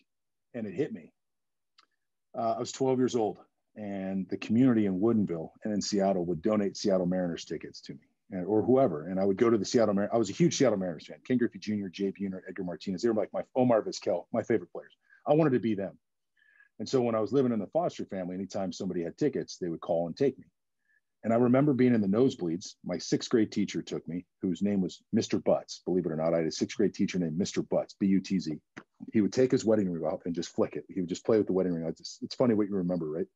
and it hit me. Uh, I was 12 years old, and the community in Woodinville and in Seattle would donate Seattle Mariners tickets to me or whoever. And I would go to the Seattle Mariners. I was a huge Seattle Mariners fan. Ken Griffey Jr., Jay Buhner, Edgar Martinez. They were like my Omar oh, Vizquel, my favorite players. I wanted to be them. And so when I was living in the foster family, anytime somebody had tickets, they would call and take me. And I remember being in the nosebleeds. My sixth grade teacher took me, whose name was Mr. Butz. Believe it or not, I had a sixth grade teacher named Mr. Butz, B U T Z. He would take his wedding ring off and just flick it. He would just play with the wedding ring. Just, it's funny what you remember, right?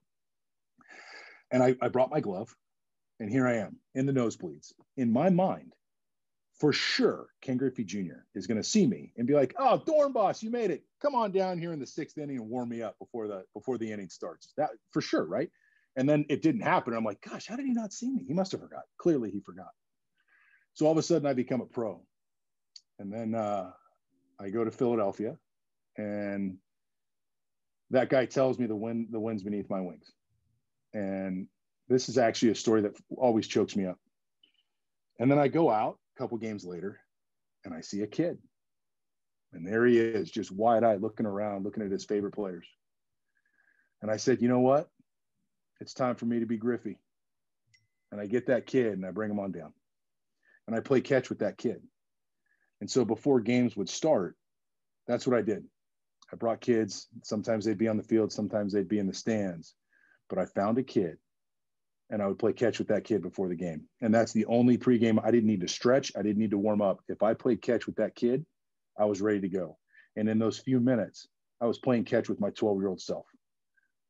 And I, I brought my glove and here I am in the nosebleeds. In my mind, for sure, Ken Griffey Jr. is going to see me and be like, "Oh, Dorenbos, you made it! Come on down here in the sixth inning and warm me up before the before the inning starts." That for sure, right? And then it didn't happen. I'm like, "Gosh, how did he not see me? He must have forgot. Clearly, he forgot." So all of a sudden, I become a pro, and then uh, I go to Philadelphia, and that guy tells me the wind the wind's beneath my wings, and this is actually a story that always chokes me up. And then I go out a couple games later and I see a kid. And there he is, just wide eyed, looking around, looking at his favorite players. And I said, you know what? It's time for me to be Griffey. And I get that kid and I bring him on down. And I play catch with that kid. And so before games would start, that's what I did. I brought kids. Sometimes they'd be on the field, sometimes they'd be in the stands. But I found a kid and I would play catch with that kid before the game. And that's the only pregame. I didn't need to stretch. I didn't need to warm up. If I played catch with that kid, I was ready to go. And in those few minutes, I was playing catch with my 12 year old self,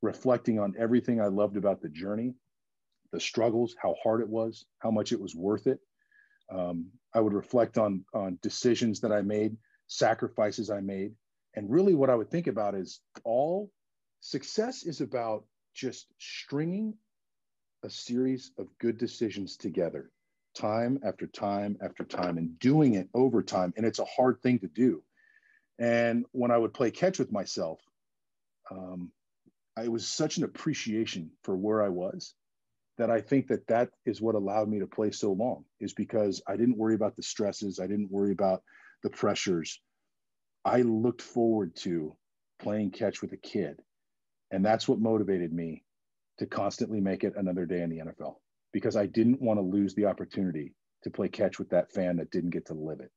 reflecting on everything I loved about the journey, the struggles, how hard it was, how much it was worth it. Um, I would reflect on, on decisions that I made, sacrifices I made. And really, what I would think about is all success is about just stringing a series of good decisions together, time after time after time, and doing it over time. And it's a hard thing to do. And when I would play catch with myself, um, I was such an appreciation for where I was that I think that that is what allowed me to play so long is because I didn't worry about the stresses. I didn't worry about the pressures. I looked forward to playing catch with a kid. And that's what motivated me to constantly make it another day in the NFL because I didn't want to lose the opportunity to play catch with that fan that didn't get to live it.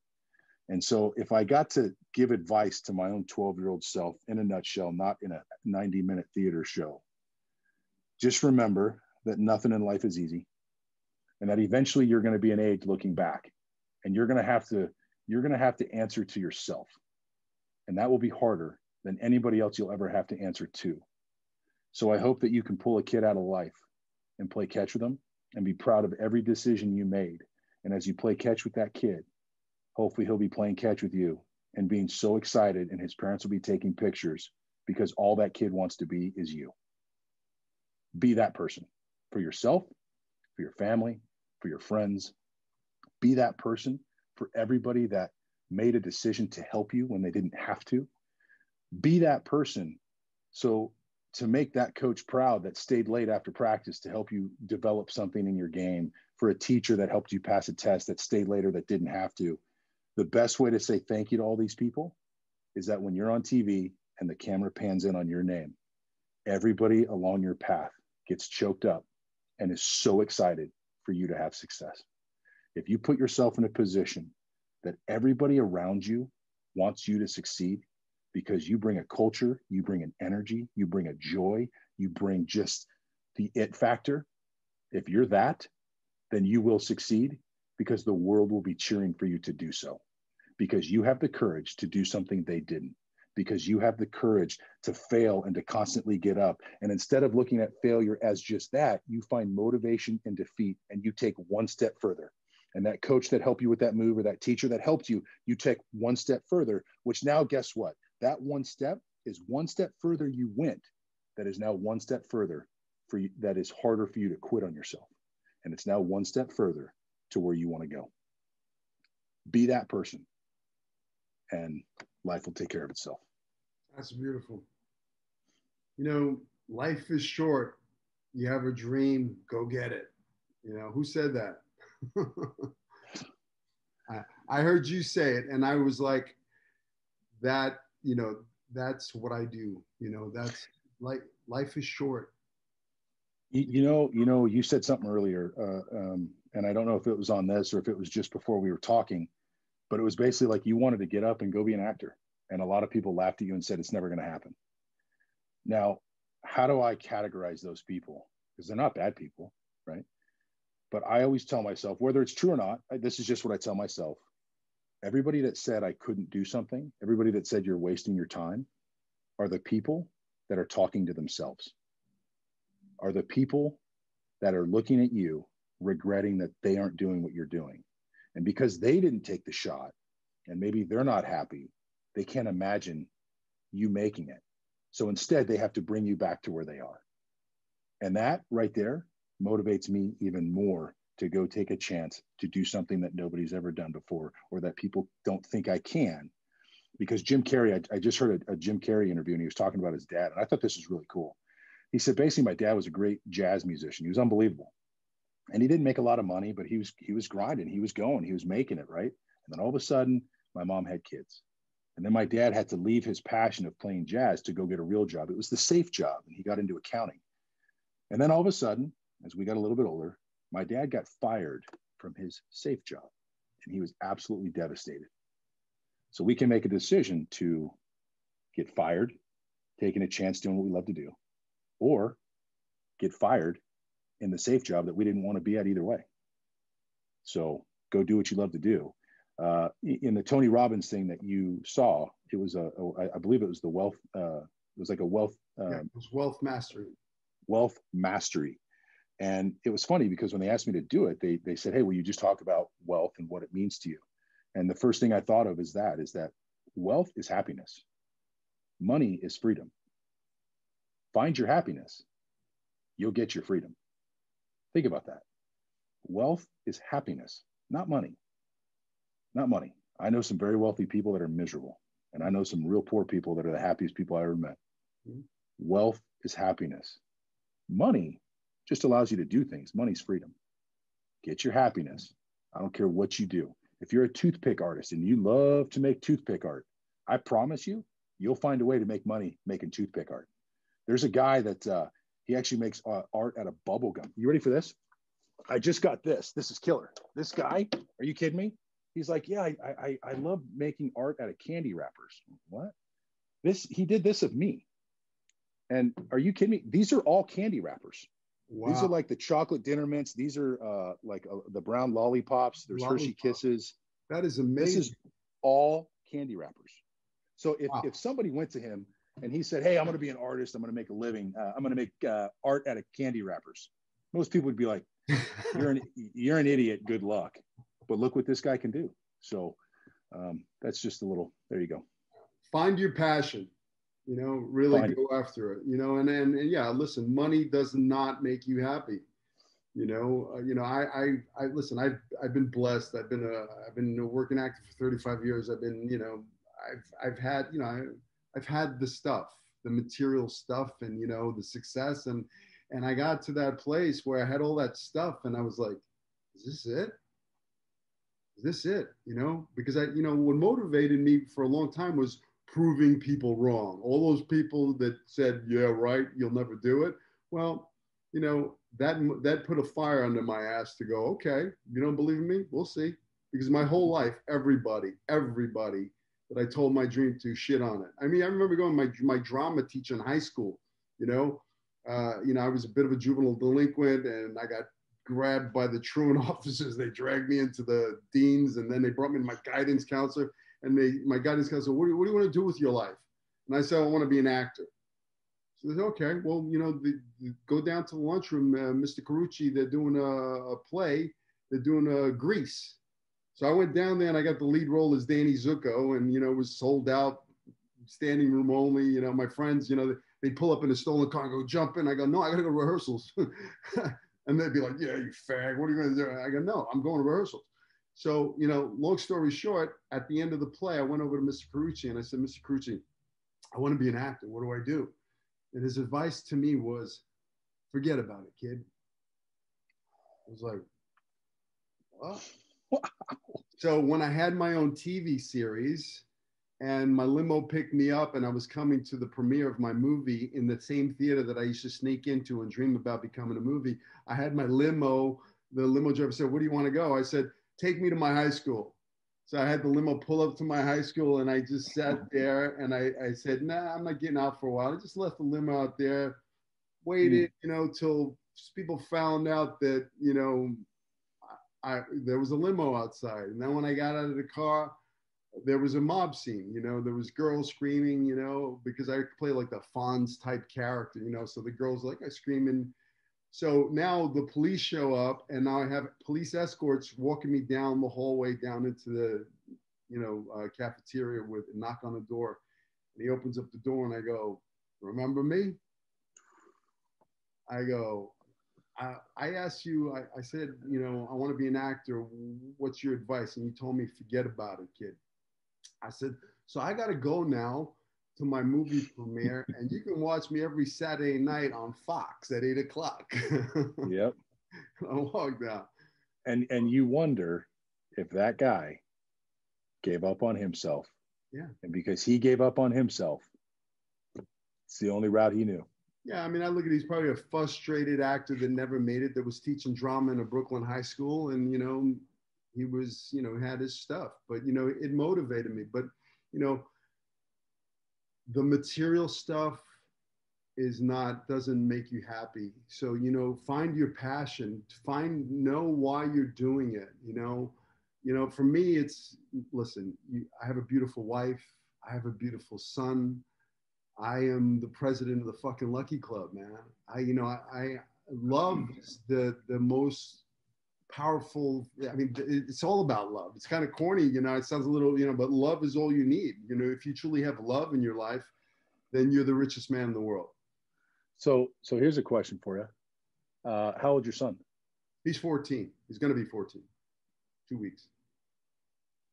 And so, if I got to give advice to my own 12 year old self in a nutshell, not in a 90 minute theater show, just remember that nothing in life is easy and that eventually you're going to be an age looking back and you're going to have to you're going to have to answer to yourself and that will be harder than anybody else you'll ever have to answer to so i hope that you can pull a kid out of life and play catch with them and be proud of every decision you made and as you play catch with that kid hopefully he'll be playing catch with you and being so excited and his parents will be taking pictures because all that kid wants to be is you be that person for yourself, for your family, for your friends. Be that person for everybody that made a decision to help you when they didn't have to. Be that person. So, to make that coach proud that stayed late after practice to help you develop something in your game, for a teacher that helped you pass a test that stayed later that didn't have to. The best way to say thank you to all these people is that when you're on TV and the camera pans in on your name, everybody along your path gets choked up and is so excited for you to have success. If you put yourself in a position that everybody around you wants you to succeed because you bring a culture, you bring an energy, you bring a joy, you bring just the it factor. If you're that, then you will succeed because the world will be cheering for you to do so because you have the courage to do something they didn't because you have the courage to fail and to constantly get up. And instead of looking at failure as just that, you find motivation in defeat and you take one step further. And that coach that helped you with that move or that teacher that helped you, you take one step further, which now, guess what? That one step is one step further you went. That is now one step further for you. That is harder for you to quit on yourself. And it's now one step further to where you want to go. Be that person, and life will take care of itself. That's beautiful. You know, life is short. You have a dream, go get it. You know, who said that? [laughs] I, I heard you say it, and I was like, that, you know, that's what I do. You know, that's like life is short. You, you know, you know, you said something earlier, uh, um, and I don't know if it was on this or if it was just before we were talking, but it was basically like you wanted to get up and go be an actor and a lot of people laughed at you and said it's never going to happen now how do i categorize those people because they're not bad people right but i always tell myself whether it's true or not this is just what i tell myself everybody that said i couldn't do something everybody that said you're wasting your time are the people that are talking to themselves are the people that are looking at you regretting that they aren't doing what you're doing and because they didn't take the shot and maybe they're not happy they can't imagine you making it. So instead, they have to bring you back to where they are. And that right there motivates me even more to go take a chance to do something that nobody's ever done before or that people don't think I can. Because Jim Carrey, I, I just heard a, a Jim Carrey interview and he was talking about his dad. And I thought this was really cool. He said basically, my dad was a great jazz musician. He was unbelievable. And he didn't make a lot of money, but he was he was grinding, he was going, he was making it, right? And then all of a sudden, my mom had kids. And then my dad had to leave his passion of playing jazz to go get a real job. It was the safe job, and he got into accounting. And then all of a sudden, as we got a little bit older, my dad got fired from his safe job, and he was absolutely devastated. So we can make a decision to get fired, taking a chance doing what we love to do, or get fired in the safe job that we didn't want to be at either way. So go do what you love to do uh, in the Tony Robbins thing that you saw, it was a, a I believe it was the wealth, uh, it was like a wealth, um, yeah, it was wealth mastery. Wealth mastery. And it was funny because when they asked me to do it, they, they said, Hey, will you just talk about wealth and what it means to you? And the first thing I thought of is that, is that wealth is happiness. Money is freedom. Find your happiness. You'll get your freedom. Think about that. Wealth is happiness, not money not money. I know some very wealthy people that are miserable, and I know some real poor people that are the happiest people I ever met. Mm-hmm. Wealth is happiness. Money just allows you to do things. Money's freedom. Get your happiness. I don't care what you do. If you're a toothpick artist and you love to make toothpick art, I promise you, you'll find a way to make money making toothpick art. There's a guy that uh, he actually makes uh, art out of bubble gum. You ready for this? I just got this. This is killer. This guy, are you kidding me? He's like, yeah, I, I, I love making art out of candy wrappers. What? This he did this of me. And are you kidding me? These are all candy wrappers. Wow. These are like the chocolate dinner mints. These are uh, like uh, the brown lollipops. There's Lollipop. Hershey Kisses. That is amazing. This is all candy wrappers. So if, wow. if somebody went to him and he said, "Hey, I'm going to be an artist. I'm going to make a living. Uh, I'm going to make uh, art out of candy wrappers," most people would be like, [laughs] "You're an you're an idiot. Good luck." But look what this guy can do. So um, that's just a little. There you go. Find your passion you know really Fine. go after it you know and, and and yeah listen money does not make you happy you know uh, you know I, I i listen i've i've been blessed i've been a i've been a working actor for 35 years i've been you know i've i've had you know I, i've had the stuff the material stuff and you know the success and and i got to that place where i had all that stuff and i was like is this it is this it you know because i you know what motivated me for a long time was proving people wrong. All those people that said, "Yeah, right, you'll never do it." Well, you know that that put a fire under my ass to go. Okay, you don't believe in me? We'll see. Because my whole life, everybody, everybody that I told my dream to shit on it. I mean, I remember going my my drama teacher in high school. You know, uh, you know, I was a bit of a juvenile delinquent, and I got grabbed by the truant [laughs] officers. They dragged me into the deans, and then they brought me to my guidance counselor and they, my guidance counselor, what do, you, what do you want to do with your life? And I said, I want to be an actor. So they said, okay, well, you know, the, the, go down to the lunchroom, uh, Mr. Carucci, they're doing a, a, play, they're doing a Grease. So I went down there and I got the lead role as Danny Zuko and, you know, it was sold out, standing room only. You know, my friends, you know, they, pull up in a stolen car and go jump in. I go, no, I got to go to rehearsals. [laughs] and they'd be like, yeah, you fag, what are you going to do? I go, no, I'm going to rehearsals. So, you know, long story short, at the end of the play, I went over to Mr. Carucci and I said, Mr. Carucci, I want to be an actor. What do I do? And his advice to me was, forget about it, kid. I was like, what? Wow. So when I had my own TV series and my limo picked me up and I was coming to the premiere of my movie in the same theater that I used to sneak into and dream about becoming a movie, I had my limo. The limo driver said, Where do you want to go? I said, take me to my high school. So I had the limo pull up to my high school and I just sat [laughs] there and I, I said, nah, I'm not getting out for a while. I just left the limo out there, waited, mm. you know, till people found out that, you know, I, there was a limo outside. And then when I got out of the car, there was a mob scene, you know, there was girls screaming, you know, because I play like the Fonz type character, you know, so the girls like I screaming so now the police show up, and now I have police escorts walking me down the hallway down into the, you know, uh, cafeteria with knock on the door. And he opens up the door, and I go, "Remember me?" I go, I, I asked you, I, I said, you know, I want to be an actor. What's your advice? And you told me, forget about it, kid. I said, so I got to go now to my movie premiere, and you can watch me every Saturday night on Fox at eight o'clock. [laughs] yep. I walked out. And and you wonder if that guy gave up on himself. Yeah. And because he gave up on himself, it's the only route he knew. Yeah, I mean, I look at he's probably a frustrated actor that never made it, that was teaching drama in a Brooklyn high school, and you know, he was, you know, had his stuff, but you know, it motivated me. But you know, the material stuff is not doesn't make you happy. So you know find your passion find know why you're doing it you know? You know for me it's listen you, i have a beautiful wife. I have a beautiful son. I am the president of the fucking lucky club man. I you know i, I love the the most powerful i mean it's all about love. It's kind of corny you know it sounds a little you know but love is all you need. You know if you truly have love in your life then you're the richest man in the world. So so here's a question for you uh, how old your son? He's 14 he's going to be 14 two weeks.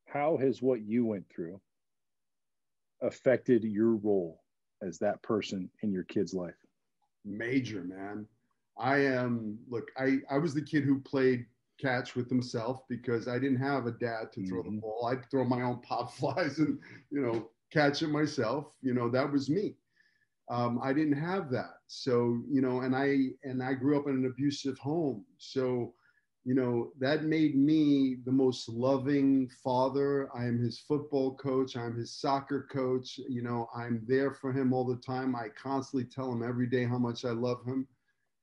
How has what you went through affected your role as that person in your kid's life? Major man. I am, look, I, I was the kid who played catch with himself because I didn't have a dad to throw mm-hmm. the ball. I'd throw my own [laughs] pop flies and, you know, catch it myself. You know, that was me. Um, I didn't have that. So, you know, and I, and I grew up in an abusive home. So, you know, that made me the most loving father. I am his football coach. I'm his soccer coach. You know, I'm there for him all the time. I constantly tell him every day how much I love him.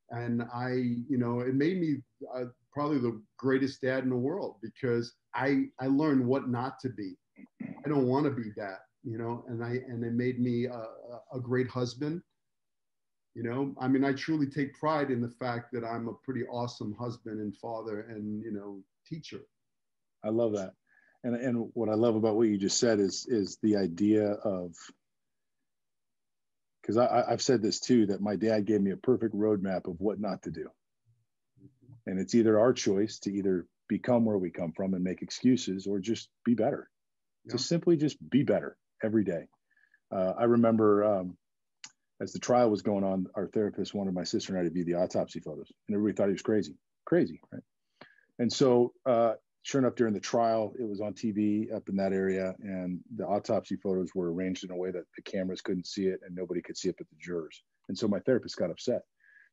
And I, you know, it made me uh, probably the greatest dad in the world because I, I learned what not to be. I don't want to be that, you know, and I, and it made me a, a great husband. You know i mean i truly take pride in the fact that i'm a pretty awesome husband and father and you know teacher. I love that. And and what i love about what you just said is is the idea of because I, i've said this too that my dad gave me a perfect roadmap of what not to do and it's either our choice to either become where we come from and make excuses or just be better yeah. to simply just be better every day uh, i remember um, as the trial was going on, our therapist wanted my sister and I to view the autopsy photos, and everybody thought he was crazy, crazy, right? And so, uh, sure enough, during the trial, it was on TV up in that area, and the autopsy photos were arranged in a way that the cameras couldn't see it and nobody could see it but the jurors. And so my therapist got upset.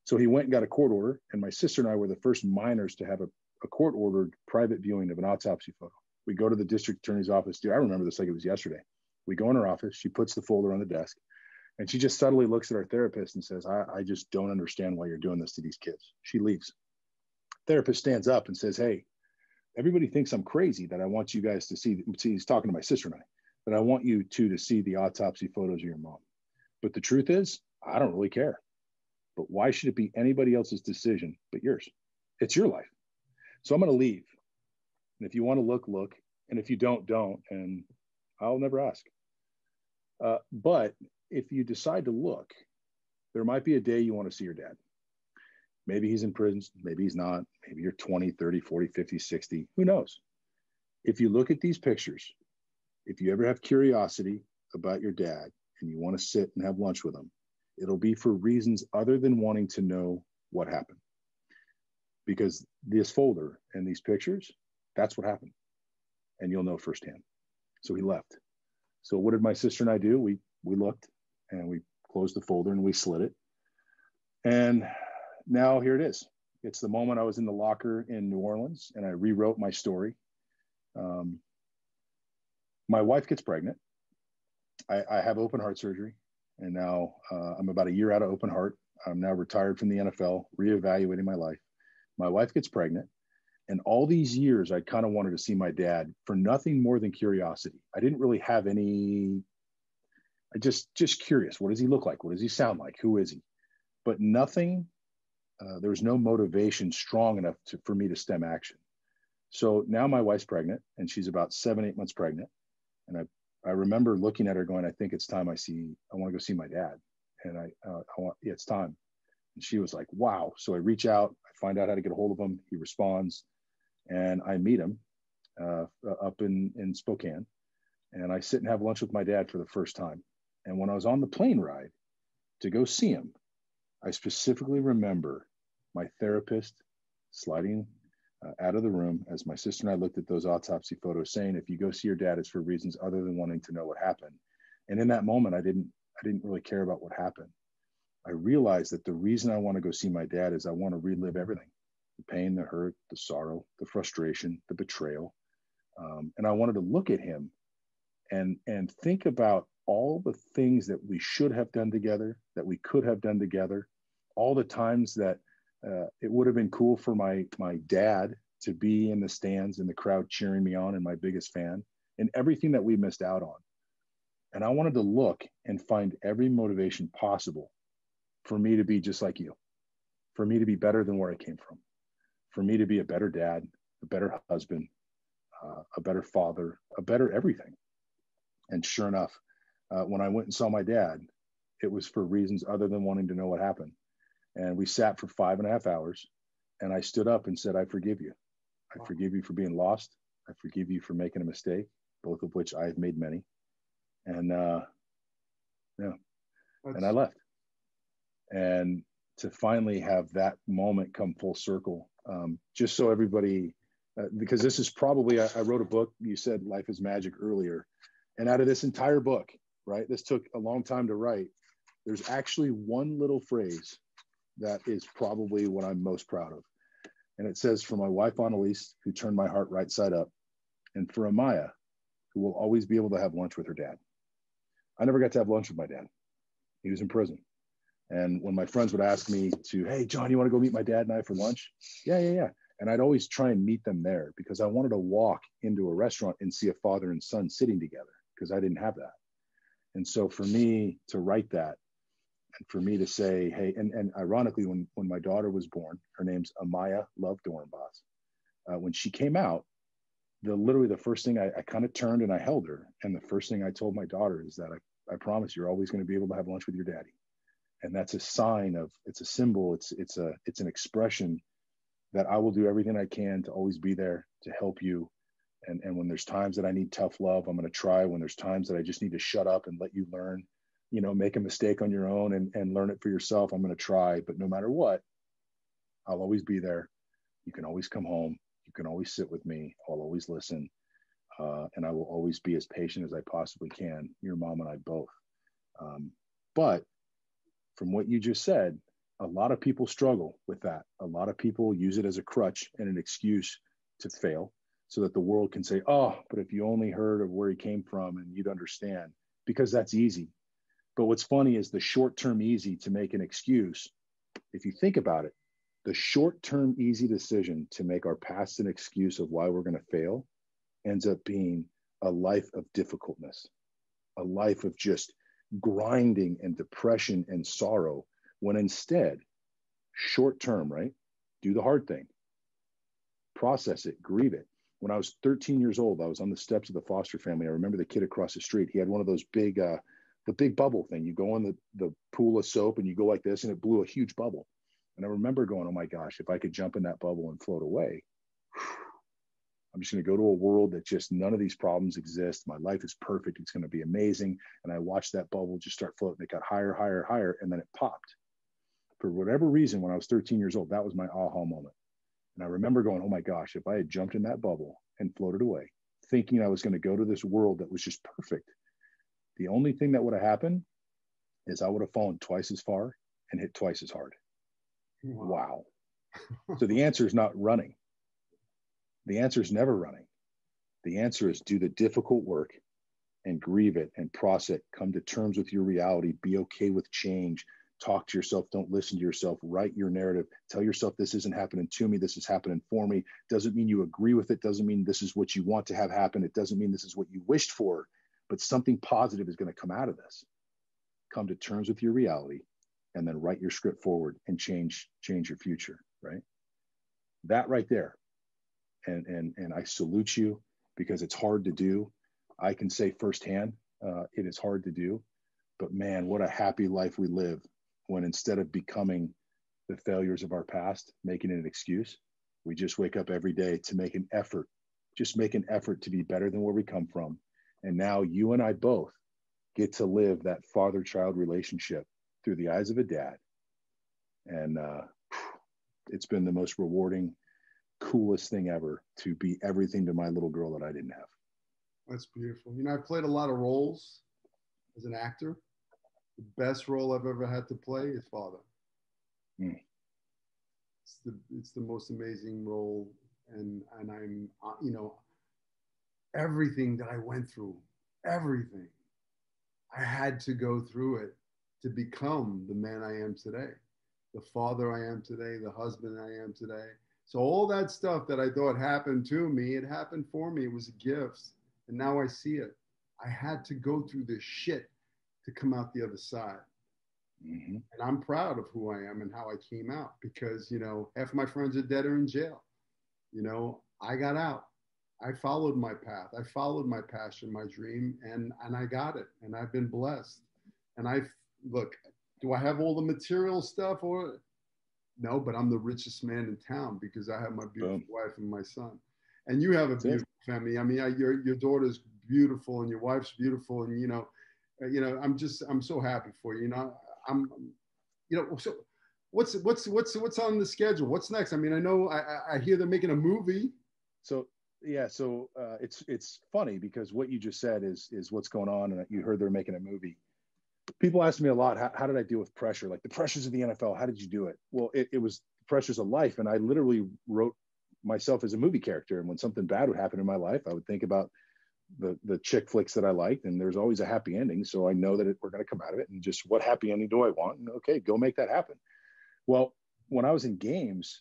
So he went and got a court order, and my sister and I were the first minors to have a, a court ordered private viewing of an autopsy photo. We go to the district attorney's office. Dude, I remember this like it was yesterday. We go in her office. She puts the folder on the desk. And she just subtly looks at our therapist and says, I, I just don't understand why you're doing this to these kids. She leaves. Therapist stands up and says, Hey, everybody thinks I'm crazy that I want you guys to see. see he's talking to my sister and I, that I want you two to see the autopsy photos of your mom. But the truth is, I don't really care. But why should it be anybody else's decision but yours? It's your life. So I'm going to leave. And if you want to look, look. And if you don't, don't. And I'll never ask. Uh, but if you decide to look, there might be a day you want to see your dad. Maybe he's in prison, maybe he's not. Maybe you're 20, 30, 40, 50, 60. Who knows? If you look at these pictures, if you ever have curiosity about your dad and you want to sit and have lunch with him, it'll be for reasons other than wanting to know what happened. Because this folder and these pictures, that's what happened. And you'll know firsthand. So he left. So what did my sister and I do? We we looked and we closed the folder and we slid it. And now here it is. It's the moment I was in the locker in New Orleans and I rewrote my story. Um, my wife gets pregnant. I, I, have open heart surgery, and now uh, I'm about a year out of open heart. I'm now retired from the NFL, reevaluating my life. My wife gets pregnant, and all these years I kind of wanted to see my dad for nothing more than curiosity. I didn't really have any I just just curious. What does he look like? What does he sound like? Who is he? But nothing. Uh, there was no motivation strong enough to, for me to stem action. So now my wife's pregnant, and she's about seven, eight months pregnant. And I I remember looking at her, going, I think it's time I see. I want to go see my dad. And I uh, I want yeah, it's time. And she was like, Wow. So I reach out. I find out how to get a hold of him. He responds, and I meet him uh, up in in Spokane. And I sit and have lunch with my dad for the first time and when I was on the plane ride to go see him, I specifically remember my therapist sliding uh, out of the room as my sister and I looked at those autopsy photos, saying, "If you go see your dad, it's for reasons other than wanting to know what happened." And in that moment, I didn't I didn't really care about what happened. I realized that the reason I want to go see my dad is I want to relive everything the pain, the hurt, the sorrow, the frustration, the betrayal. Um, and I wanted to look at him and, and think about all the things that we should have done together, that we could have done together, all the times that uh, it would have been cool for my my dad to be in the stands and the crowd cheering me on and my biggest fan, and everything that we missed out on. And I wanted to look and find every motivation possible for me to be just like you, for me to be better than where I came from, for me to be a better dad, a better husband, uh, a better father, a better everything. And sure enough, uh, when I went and saw my dad, it was for reasons other than wanting to know what happened. And we sat for five and a half hours. And I stood up and said, I forgive you. I forgive you for being lost. I forgive you for making a mistake, both of which I have made many. And uh, yeah, That's... and I left. And to finally have that moment come full circle. Um, just so everybody, uh, because this is probably, I, I wrote a book, you said Life is Magic earlier. And out of this entire book, right, this took a long time to write, there's actually one little phrase that is probably what I'm most proud of. And it says, For my wife, Annalise, who turned my heart right side up, and for Amaya, who will always be able to have lunch with her dad. I never got to have lunch with my dad. He was in prison. And when my friends would ask me to, hey, Jon, you want to go meet my dad and I for lunch? Yeah, yeah, yeah. And I'd always try and meet them there because I wanted to walk into a restaurant and see a father and son sitting together because I didn't have that. And so for me to write that and for me to say, hey, and, and ironically, when, when my daughter was born, her name's Amaya Love Dorenbos. Uh, when she came out, the literally the first thing I, I kind of turned and I held her. And the first thing I told my daughter is that I, I promise you're always going to be able to have lunch with your daddy. And that's a sign of it's a symbol, it's it's a it's an expression that I will do everything I can to always be there to help you. And, and when there's times that I need tough love, I'm going to try. When there's times that I just need to shut up and let you learn, you know, make a mistake on your own and, and learn it for yourself, I'm going to try. But no matter what, I'll always be there. You can always come home. You can always sit with me. I'll always listen. Uh, and I will always be as patient as I possibly can. Your mom and I both. Um, but from what you just said, a lot of people struggle with that. A lot of people use it as a crutch and an excuse to fail so that the world can say, oh, but if you only heard of where he came from and you'd understand, because that's easy. But what's funny is the short term easy to make an excuse. If you think about it, the short term easy decision to make our past an excuse of why we're going to fail ends up being a life of difficultness, a life of just grinding and depression and sorrow, when instead, short term, right? Do the hard thing, process it, grieve it. When I was 13 years old, I was on the steps of the foster family. I remember the kid across the street. He had one of those big, uh, the big bubble thing. You go in the, the pool of soap and you go like this, and it blew a huge bubble. And I remember going, oh my gosh, if I could jump in that bubble and float away, I'm just going to go to a world that just none of these problems exist. My life is perfect. It's going to be amazing. And I watched that bubble just start floating. It got higher, higher, higher, and then it popped. For whatever reason, when I was 13 years old, that was my aha moment. And I remember going, oh my gosh, if I had jumped in that bubble and floated away, thinking I was going to go to this world that was just perfect, the only thing that would have happened is I would have fallen twice as far and hit twice as hard. Wow. [laughs] so the answer is not running. The answer is never running. The answer is do the difficult work and grieve it and process it. Come to terms with your reality. Be okay with change. Talk to yourself. Don't listen to yourself. Write your narrative. Tell yourself this isn't happening to me. This is happening for me. Doesn't mean you agree with it. Doesn't mean this is what you want to have happen. It doesn't mean this is what you wished for, but something positive is going to come out of this. Come to terms with your reality and then write your script forward and change change your future right? That right there. And and and i salute you because it's hard to do. I can say firsthand uh, it is hard to do but man what a happy life we live when instead of becoming the failures of our past making it an excuse we just wake up every day to make an effort just make an effort to be better than where we come from and now you and i both get to live that father child relationship through the eyes of a dad. And uh, it's been the most rewarding, coolest thing ever to be everything to my little girl that I didn't have. That's beautiful. You know, I've played a lot of roles as an actor. The best role I've ever had to play is father. Mm. It's the it's the most amazing role, and and I'm uh, you know everything that I went through, everything. I had to go through it to become the man I am today, the father I am today, the husband I am today. So all that stuff that I thought happened to me, it happened for me. It was a gift. And now I see it. I had to go through this shit to come out the other side. Mm-hmm. And I'm proud of who I am and how I came out because, you know, half my friends are dead or in jail. You know, I got out. I followed my path. I followed my passion, my dream, and, and I got it. And I've been blessed. And I've look, do I have all the material stuff or no, but I'm the richest man in town because I have my beautiful Boom. wife and my son. And you have a beautiful family. I mean, I, your your daughter's beautiful and your wife's beautiful, and you know, uh, you know, I'm just I'm so happy for you. You know, I'm, you know, so what's what's what's what's on the schedule? What's next? I mean, I know I, I hear they're making a movie. So yeah, so uh, it's it's funny because what you just said is is what's going on, and you heard they're making a movie. People ask me a lot, how, how did I deal with pressure? Like the pressures of the NFL, how did you do it? Well, it, it was pressures of life, and I literally wrote myself as a movie character. And when something bad would happen in my life, I would think about the the chick flicks that I liked, and there's always a happy ending. So I know that it, we're going to come out of it, and just what happy ending do I want? And okay, go make that happen. Well, when I was in games,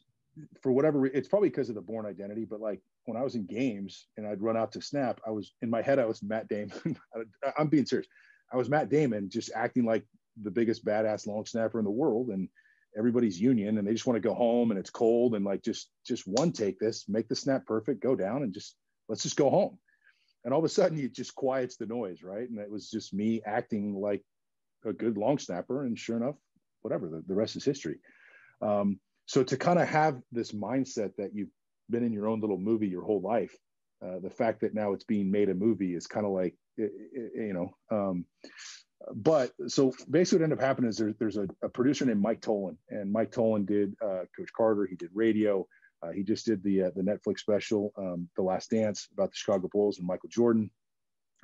for whatever it's probably because of the Bourne Identity, but like when I was in games and I'd run out to snap, I was in my head I was Matt Damon. [laughs] I'm being serious. I was Matt Damon, just acting like the biggest badass long snapper in the world, and everybody's union, and they just want to go home, and it's cold, and like just just one take this, make the snap perfect, go down, and just let's just go home. And all of a sudden, it just quiets the noise, right? And it was just me acting like a good long snapper, and sure enough, whatever, the, the rest is history. Um, so to kind of have this mindset that you've been in your own little movie your whole life, uh, the fact that now it's being made a movie is kind of like, you know, um, but so basically what ended up happening is there, there's a, a, producer named Mike Tollin and Mike Tollin did uh, Coach Carter. He did radio. Uh, he just did the, uh, the Netflix special, um, The Last Dance about the Chicago Bulls and Michael Jordan.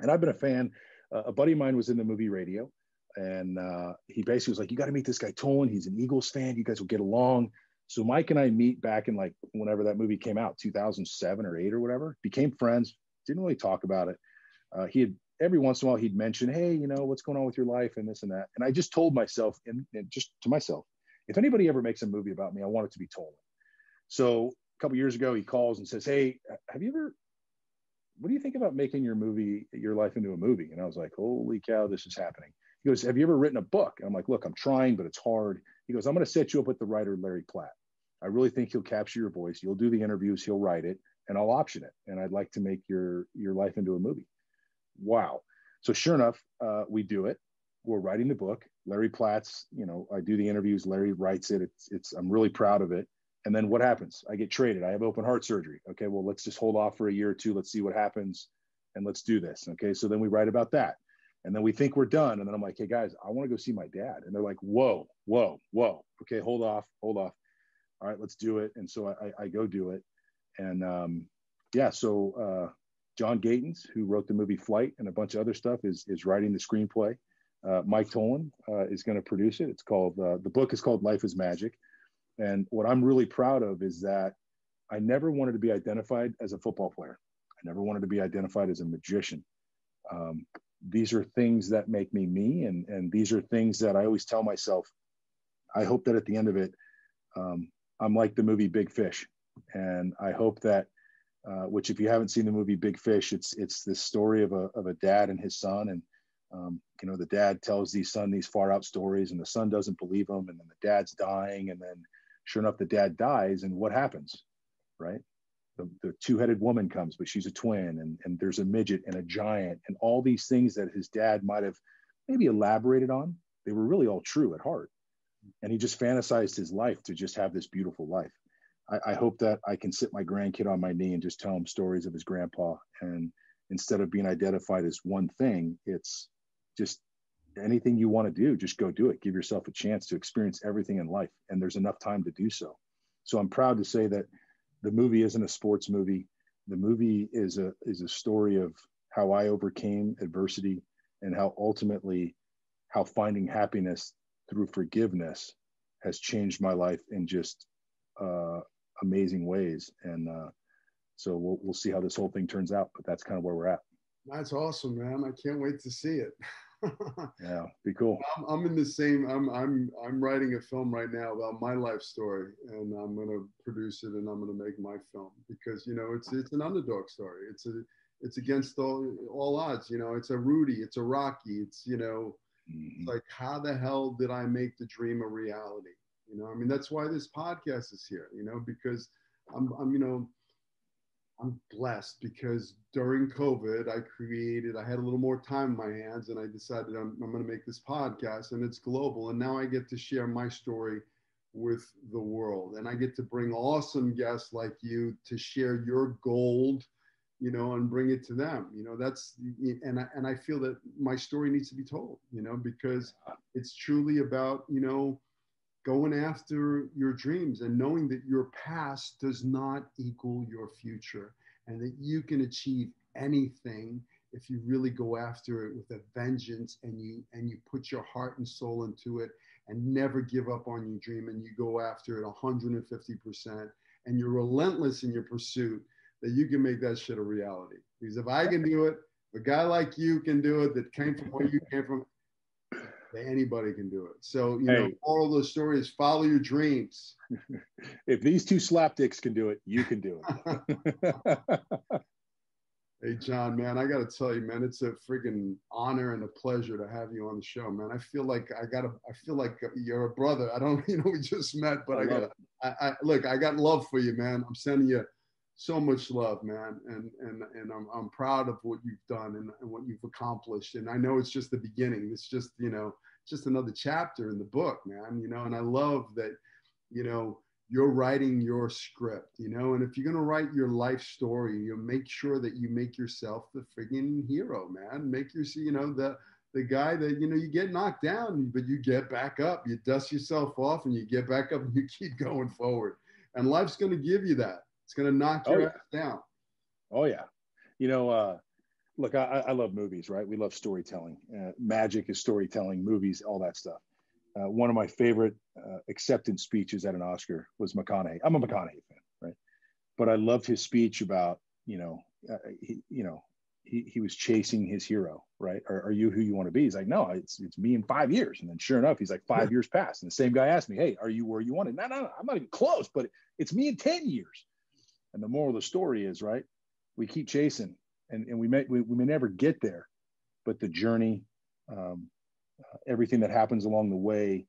And I've been a fan. Uh, a buddy of mine was in the movie radio and uh, he basically was like, "You got to meet this guy Tollin. He's an Eagles fan. You guys will get along." So Mike and I meet back in like whenever that movie came out, 2007 or eight or whatever. Became friends. Didn't really talk about it. Uh, he had every once in a while he'd mention, "Hey, you know what's going on with your life and this and that." And I just told myself, and, and just to myself, if anybody ever makes a movie about me, I want it to be Tollin. So a couple years ago, he calls and says, "Hey, have you ever?" What do you think about making your movie, your life into a movie? And I was like, holy cow, this is happening. He goes, Have you ever written a book? And I'm like, Look, I'm trying, but it's hard. He goes, I'm going to set you up with the writer, Larry Platt. I really think he'll capture your voice. You'll do the interviews, he'll write it, and I'll option it. And I'd like to make your your life into a movie. Wow. So sure enough, uh, we do it. We're writing the book. Larry Platt's, you know, I do the interviews. Larry writes it. It's, it's, I'm really proud of it. And then what happens? I get traded. I have open heart surgery. Okay, well, let's just hold off for a year or two. Let's see what happens, and let's do this. Okay, so then we write about that. And then we think we're done. And then I'm like, hey guys, I want to go see my dad. And they're like, whoa, whoa, whoa. Okay, hold off, hold off. All right, let's do it. And so I, I go do it. And um, yeah, so uh, John Gatins, who wrote the movie Flight and a bunch of other stuff, is, is writing the screenplay. Uh, Mike Tollin uh, is going to produce it. It's called, uh, the book is called Life is Magic. And what I'm really proud of is that I never wanted to be identified as a football player. I never wanted to be identified as a magician. Um, these are things that make me me and and these are things that i always tell myself i hope that at the end of it um, i'm like the movie big fish. And i hope that uh, which if you haven't seen the movie big fish it's it's this story of a, of a dad and his son. And um, you know the dad tells these son these far out stories and the son doesn't believe him and then the dad's dying and then sure enough the dad dies and what happens right the, the two-headed woman comes, but she's a twin, and, and there's a midget and a giant, and all these things that his dad might have maybe elaborated on, they were really all true at heart. And he just fantasized his life to just have this beautiful life. I, I hope that I can sit my grandkid on my knee and just tell him stories of his grandpa. And instead of being identified as one thing, it's just anything you want to do, just go do it. Give yourself a chance to experience everything in life. And there's enough time to do so. So I'm proud to say that the movie isn't a sports movie. The movie is a is a story of how I overcame adversity and how ultimately how finding happiness through forgiveness has changed my life in just uh, amazing ways. And uh, so we'll we'll see how this whole thing turns out. But that's kind of where we're at. That's awesome, man. I can't wait to see it. [laughs] yeah, be cool. I'm, I'm, in the same. I'm I'm I'm writing a film right now about my life story, and I'm going to produce it, and I'm going to make my film because you know it's it's an underdog story. It's a it's against all all odds. You know, it's a Rudy, it's a Rocky. It's you know, mm-hmm. like how the hell did I make the dream a reality? You know, I mean that's why this podcast is here. You know, because I'm I'm you know I'm blessed because during COVID, I created, I had a little more time in my hands and I decided I'm, I'm going to make this podcast and it's global. And now I get to share my story with the world. And I get to bring awesome guests like you to share your gold, you know, and bring it to them. You know, that's, and I, and I feel that my story needs to be told, you know, because it's truly about, you know, going after your dreams and knowing that your past does not equal your future and that you can achieve anything if you really go after it with a vengeance and you and you put your heart and soul into it and never give up on your dream and you go after it 150% and you're relentless in your pursuit that you can make that shit a reality. Because if i can do it a guy like you can do it that came from where you came from anybody can do it so you hey. know all of those stories follow your dreams [laughs] if these two slapdicks can do it you can do it [laughs] Hey, Jon, man, I got to tell you, man, it's a freaking honor and a pleasure to have you on the show, man. I feel like I got to, I feel like you're a brother. I don't, [laughs] you know, we just met, but I, I got, I, I, look, I got love for you, man. I'm sending you so much love, man. And, and, and I'm, I'm proud of what you've done and, and what you've accomplished. And I know it's just the beginning. It's just, you know, just another chapter in the book, man, you know, and I love that, you know, you're writing your script, you know, and if you're going to write your life story, you make sure that you make yourself the friggin' hero, man. Make your, you know, the, the guy that, you know, you get knocked down, but you get back up, you dust yourself off and you get back up and you keep [laughs] going forward. And life's going to give you that. It's going to knock your oh, yeah. ass down. Oh yeah. You know, uh, look, I, I love movies, right? We love storytelling. Uh, magic is storytelling, movies, all that stuff uh, one of my favorite uh, acceptance speeches at an Oscar was McConaughey. I'm a McConaughey fan, right? But I loved his speech about, you know, uh, he, you know, he, he was chasing his hero, right? Are, are, you who you want to be? He's like, no, it's it's me in five years. And then sure enough, he's like five [laughs] years past. And the same guy asked me, hey, are you where you wanted? No, no, no, I'm not even close, but it's me in 10 years. And the moral of the story is, right? We keep chasing and, and we may we, we may never get there, but the journey um, uh, everything that happens along the way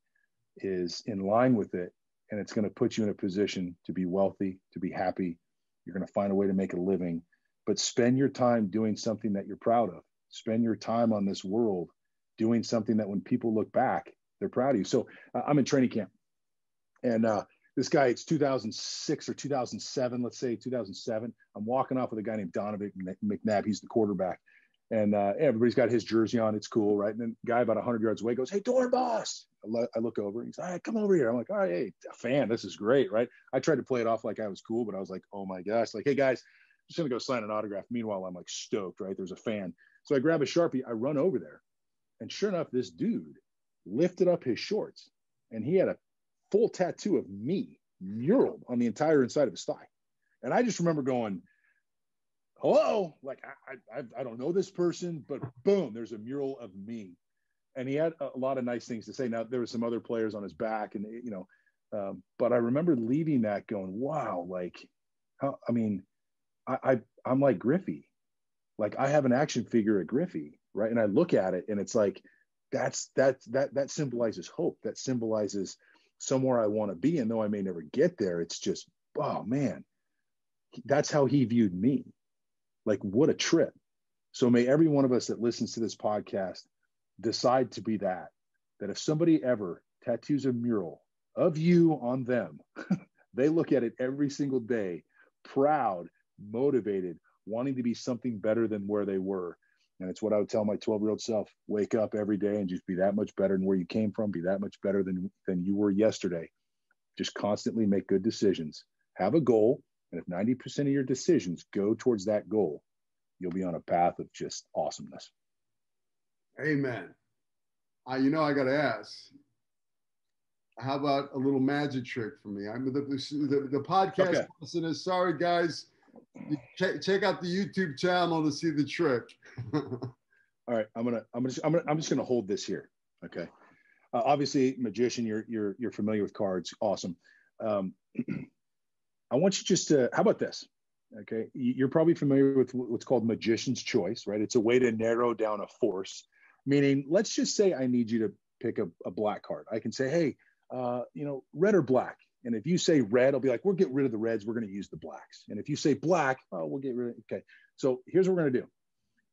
is in line with it. And it's going to put you in a position to be wealthy to be happy. You're going to find a way to make a living. But spend your time doing something that you're proud of. Spend your time on this world doing something that when people look back they're proud of you. So uh, i'm in training camp. And uh, this guy it's 2006 or 2007 let's say 2007 i'm walking off with a guy named donovan mcnabb he's the quarterback and uh, everybody's got his jersey on. It's cool, right? And then guy about 100 yards away goes, "Hey, Dorenbos!" I look over. And he's, "All right, come over here." I'm like, "All right, hey, fan, this is great, right?" I tried to play it off like I was cool, but I was like, "Oh my gosh!" Like, "Hey guys, I'm just gonna go sign an autograph." Meanwhile, I'm like stoked, right? There's a fan, so I grab a sharpie, I run over there, and sure enough, this dude lifted up his shorts, and he had a full tattoo of me muraled on the entire inside of his thigh, and I just remember going hello, like I, I, I don't know this person, but boom, there's a mural of me. And he had a lot of nice things to say. Now there were some other players on his back, and you know, um, but I remember leaving that going, wow, like, how, I mean, I, I I'm like Griffey, like I have an action figure of Griffey, right? And I look at it, and it's like, that's that that that symbolizes hope. That symbolizes somewhere I want to be, and though I may never get there, it's just, oh man, that's how he viewed me like, what a trip. So may every one of us that listens to this podcast decide to be that, that if somebody ever tattoos a mural of you on them, [laughs] they look at it every single day, proud, motivated, wanting to be something better than where they were. And it's what I would tell my 12 year old self wake up every day and just be that much better than where you came from, be that much better than, than you were yesterday. Just constantly make good decisions, have a goal, and if 90% of your decisions go towards that goal, you'll be on a path of just awesomeness. Amen. Uh, you know, I got to ask, how about a little magic trick for me? I'm the, the, the podcast okay. listeners. Sorry, guys. Check, check out the YouTube channel to see the trick. [laughs] All right, I'm gonna, I'm gonna, I'm gonna, I'm just gonna hold this here. Okay. Uh, obviously, magician, you're you're you're familiar with cards. Awesome. Um, [clears throat] I want you just to, how about this? Okay. You're probably familiar with what's called magician's choice, right? It's a way to narrow down a force, meaning let's just say I need you to pick a, a black card. I can say, hey, uh, you know, red or black. And if you say red, I'll be like, we'll get rid of the reds. We're going to use the blacks. And if you say black, oh, we'll get rid of, okay. So here's what we're going to do.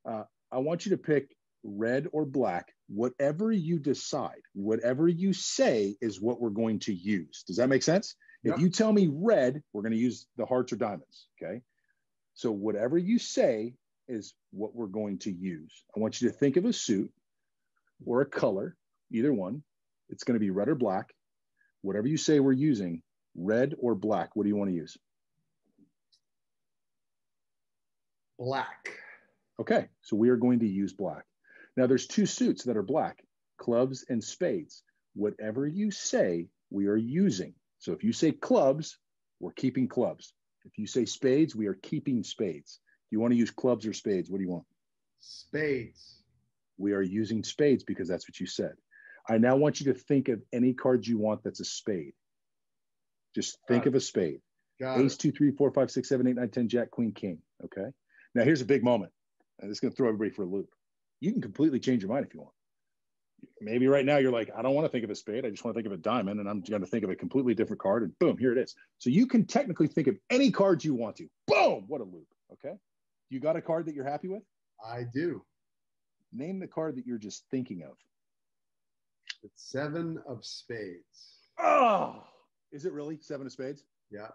Uh, I want you to pick red or black, whatever you decide, whatever you say is what we're going to use. Does that make sense? If you tell me red, we're going to use the hearts or diamonds. Okay. So whatever you say is what we're going to use. I want you to think of a suit or a color, either one. It's going to be red or black. Whatever you say we're using, red or black, what do you want to use? Black. Okay, so we are going to use black. Now there's two suits that are black, clubs and spades. Whatever you say, we are using. So if you say clubs, we're keeping clubs. If you say spades, we are keeping spades. Do you want to use clubs or spades? What do you want? Spades. We are using spades because that's what you said. I now want you to think of any cards you want that's a spade. Just think of a spade. Got Ace, it. two, three, four, five, six, seven, eight, nine, ten, jack, queen, king. Okay. Now here's a big moment. And this is going to throw everybody for a loop. You can completely change your mind if you want. Maybe right now you're like, I don't want to think of a spade. I just want to think of a diamond, and I'm going to think of a completely different card. And boom, here it is. So you can technically think of any cards you want to. Boom, what a loop. Okay. You got a card that you're happy with? I do. Name the card that you're just thinking of. It's seven of spades. Oh, is it really seven of spades? Yeah.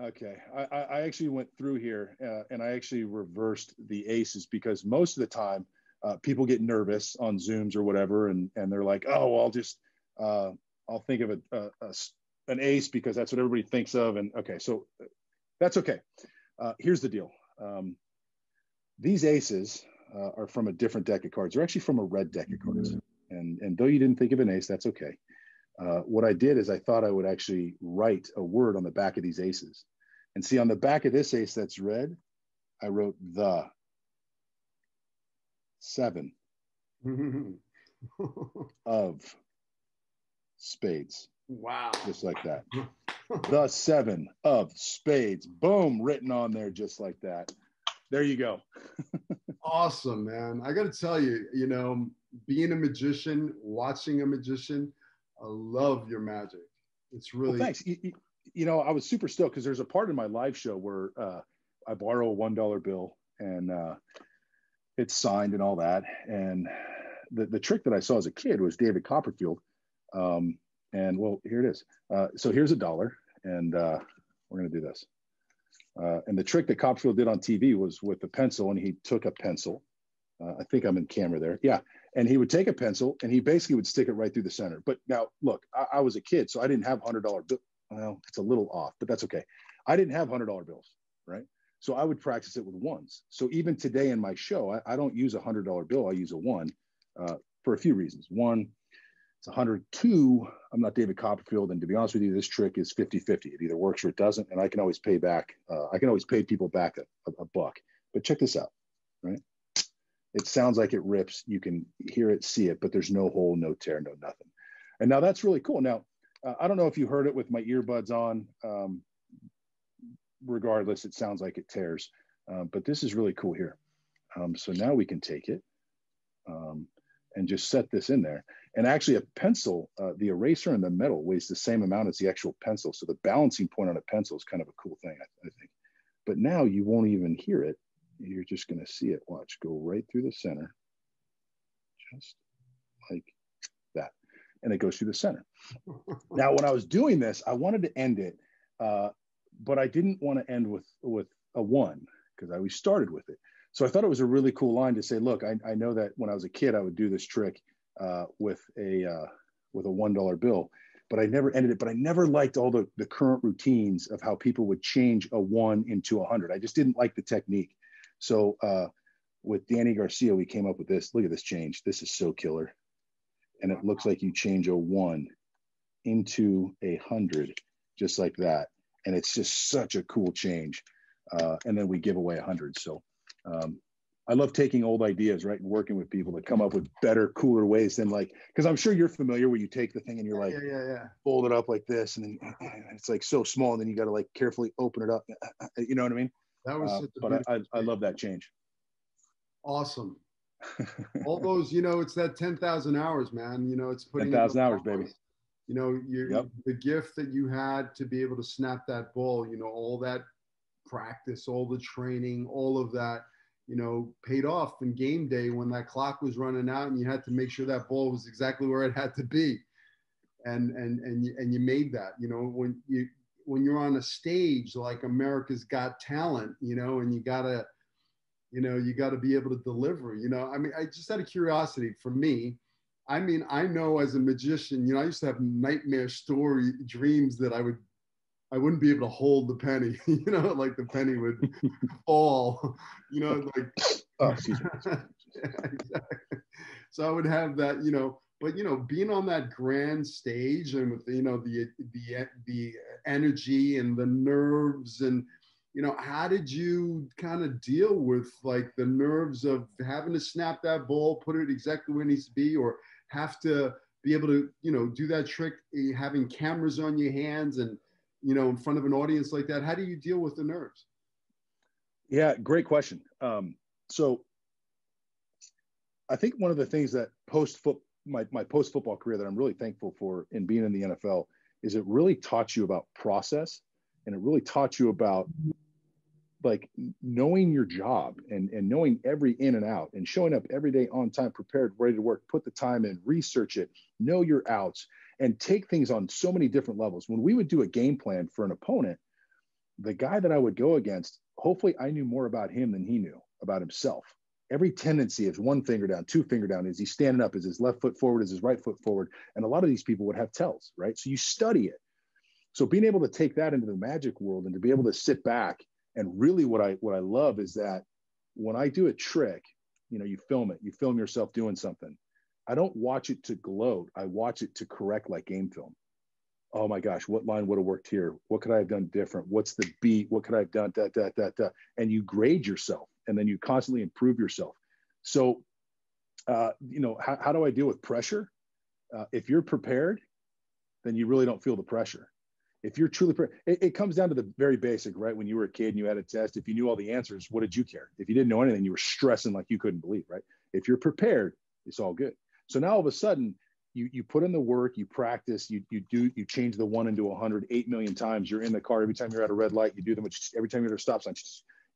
Okay, I, I actually went through here uh, and I actually reversed the aces because most of the time uh, people get nervous on Zooms or whatever, and and they're like, oh, I'll just uh, I'll think of a, a, a an ace because that's what everybody thinks of, and okay, so uh, that's okay. Uh, here's the deal: um, these aces uh, are from a different deck of cards. They're actually from a red deck of cards, and and though you didn't think of an ace, that's okay. Uh, what I did is I thought I would actually write a word on the back of these aces. And see on the back of this ace that's red, I wrote the seven [laughs] of spades, wow. just like that. [laughs] The seven of spades, boom, written on there just like that. There you go. [laughs] awesome, man. I got to tell you, you know, being a magician, watching a magician, I love your magic. It's Well, really thanks. You, you- you know, I was super stoked because there's a part in my live show where uh, I borrow a one dollar bill and uh, it's signed and all that. And the the trick that I saw as a kid was David Copperfield. Um, and well, here it is. Uh, so here's a dollar, and uh, we're gonna do this. Uh, and the trick that Copperfield did on TV was with the pencil, and he took a pencil. Uh, I think I'm in camera there. Yeah. And he would take a pencil and he basically would stick it right through the center. But now, look, I, I was a kid, so I didn't have hundred dollar bill. Well, it's a little off, but that's okay. I didn't have hundred dollar bills, right? So I would practice it with ones. So even today in my show, I, I don't use a hundred dollar bill. I use a one uh, for a few reasons. One, it's a hundred. Two, I'm not David Copperfield, and to be honest with you, this trick is 50-50. It either works or it doesn't, and I can always pay back. Uh, I can always pay people back a, a, a buck. But check this out, right? It sounds like it rips. You can hear it, see it, but there's no hole, no tear, no nothing. And now that's really cool. Now, uh, I don't know if you heard it with my earbuds on. Um, regardless, it sounds like it tears. Um, but this is really cool here. Um, so now we can take it um, and just set this in there. And actually, a pencil, uh, the eraser and the metal weighs the same amount as the actual pencil. So the balancing point on a pencil is kind of a cool thing, I, I think. But now you won't even hear it. You're just going to see it. Watch, go right through the center, just like that. And it goes through the center. [laughs] Now, when I was doing this, I wanted to end it, uh, but I didn't want to end with with a one because I always started with it. So I thought it was a really cool line to say, look, I, I know that when I was a kid, I would do this trick uh, with a uh, with a one dollar bill, but I never ended it. But I never liked all the the current routines of how people would change a one into a hundred. I just didn't like the technique. So uh, with Danny Garcia, we came up with this. Look at this change. This is so killer, and it looks like you change a one into a hundred just like that and it's just such a cool change uh, and then we give away a hundred so um, i love taking old ideas right and working with people to come up with better cooler ways than like because i'm sure you're familiar where you take the thing and you're like yeah, yeah, yeah. fold it up like this and then [clears throat] it's like so small and then you got to like carefully open it up [laughs] you know what i mean That was uh, but I, I, I love that change awesome. [laughs] All those, you know, it's that ten thousand hours, man. You know, it's putting 10,000 those hours, baby. You know, you Yep. the gift that you had to be able to snap that ball. You know, all that practice, all the training, all of that. You know, paid off in game day when that clock was running out, and you had to make sure that ball was exactly where it had to be. And and and you, and you made that. You know, when you when you're on a stage like America's Got Talent, you know, and you gotta you know you got to be able to deliver you know i mean i just out of curiosity for me I mean, I know as a magician, you know, I used to have nightmare story dreams that I would, I wouldn't be able to hold the penny, [laughs] you know, like the penny would [laughs] fall, you know, like. Oh, excuse me. yeah, [laughs] exactly. So I would have that, you know, but you know, being on that grand stage and with you know the the the energy and the nerves and you know, how did you kind of deal with like the nerves of having to snap that ball, put it exactly where it needs to be, or have to be able to, you know, do that trick, eh, having cameras on your hands and, you know, in front of an audience like that? How do you deal with the nerves? Yeah, great question. Um, so I think one of the things that post foot my, my post football career that I'm really thankful for in being in the NFL is it really taught you about process and it really taught you about like knowing your job and, and knowing every in and out and showing up every day on time, prepared, ready to work, put the time in, research it, know your outs, and take things on so many different levels. When we would do a game plan for an opponent, the guy that I would go against, hopefully I knew more about him than he knew about himself. Every tendency is one finger down, two finger down. Is he standing up? Is his left foot forward? Is his right foot forward? And a lot of these people would have tells, right? So you study it. So being able to take that into the magic world and to be able to sit back and really what I what I love is that when I do a trick, you know, you film it, you film yourself doing something. I don't watch it to gloat. I watch it to correct like game film. Oh my gosh, what line would have worked here? What could I have done different? What's the beat? What could I have done? That, that, that. And you grade yourself and then you constantly improve yourself. So, uh, you know, how, how do I deal with pressure? Uh, if you're prepared, then you really don't feel the pressure if you're truly it, it, comes down to the very basic right when you were a kid and you had a test if you knew all the answers what did you care if you didn't know anything you were stressing like you couldn't believe right if you're prepared it's all good so now all of a sudden you you put in the work you practice you you do you change the one into a hundred eight million times. You're in the car every time you're at a red light you do them every time you're at a stop sign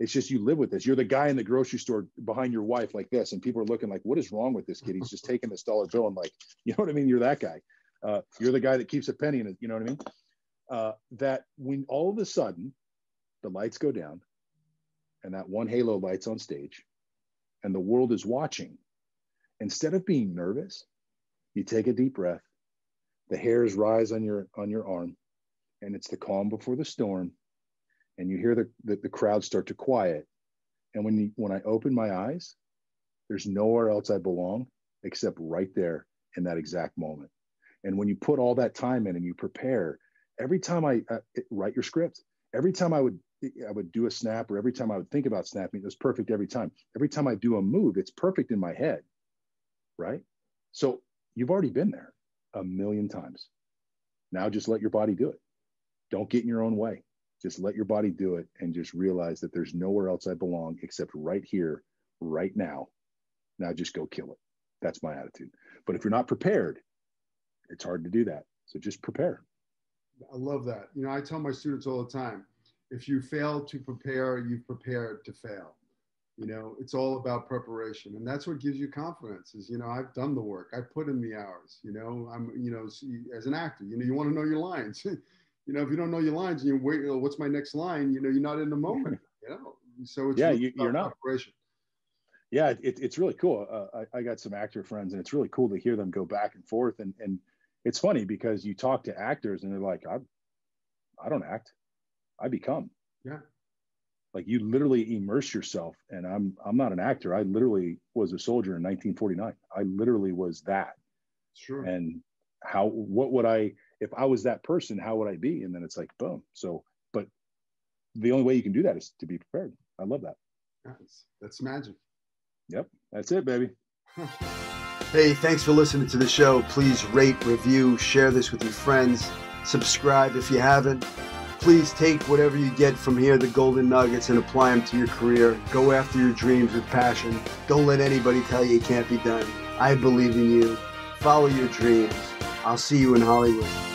it's just you live with this. You're the guy in the grocery store behind your wife like this and people are looking like what is wrong with this kid? He's just taking this dollar bill and like [laughs] you know what i mean? You're that guy. Uh, you're the guy that keeps a penny in it you know what i mean? Uh, that when all of a sudden the lights go down and that one halo lights on stage and the world is watching, instead of being nervous, you take a deep breath, the hairs rise on your on your arm, and it's the calm before the storm, and you hear the, the, the crowd start to quiet. And when you, when I open my eyes, there's nowhere else I belong except right there in that exact moment. And when you put all that time in and you prepare every time I uh, write your script, every time I would I would do a snap or every time I would think about snapping, it was perfect every time. Every time I do a move, it's perfect in my head. Right? So you've already been there a million times. Now just let your body do it. Don't get in your own way. Just let your body do it and just realize that there's nowhere else I belong except right here, right now. Now just go kill it. That's my attitude. But if you're not prepared, it's hard to do that. So just prepare. I love that. You know, I tell my students all the time, if you fail to prepare, you've prepared to fail. You know, it's all about preparation, and that's what gives you confidence. Is you know, I've done the work, I put in the hours. You know, I'm you know, as an actor, you know, you want to know your lines. [laughs] you know, if you don't know your lines, and you wait, you know, what's my next line? You know, you're not in the moment. [laughs] You know, so it's yeah, really you, are not. Preparation. Yeah, it, it's really cool. Uh, I, I got some actor friends, and it's really cool to hear them go back and forth and and it's funny because you talk to actors and they're like, I, I don't act, I become. Yeah. Like you literally immerse yourself, and I'm I'm not an actor. I literally was a soldier in 1949. I literally was that. Sure. And how what would I if I was that person? How would I be? And then it's like boom. So, but the only way you can do that is to be prepared. I love that. That's that's magic. Yep, that's it, baby. [laughs] Hey, thanks for listening to the show. Please rate, review, share this with your friends, subscribe if you haven't. Please take whatever you get from here, the golden nuggets, and apply them to your career. Go after your dreams with passion. Don't let anybody tell you it can't be done. I believe in you. Follow your dreams. I'll see you in Hollywood.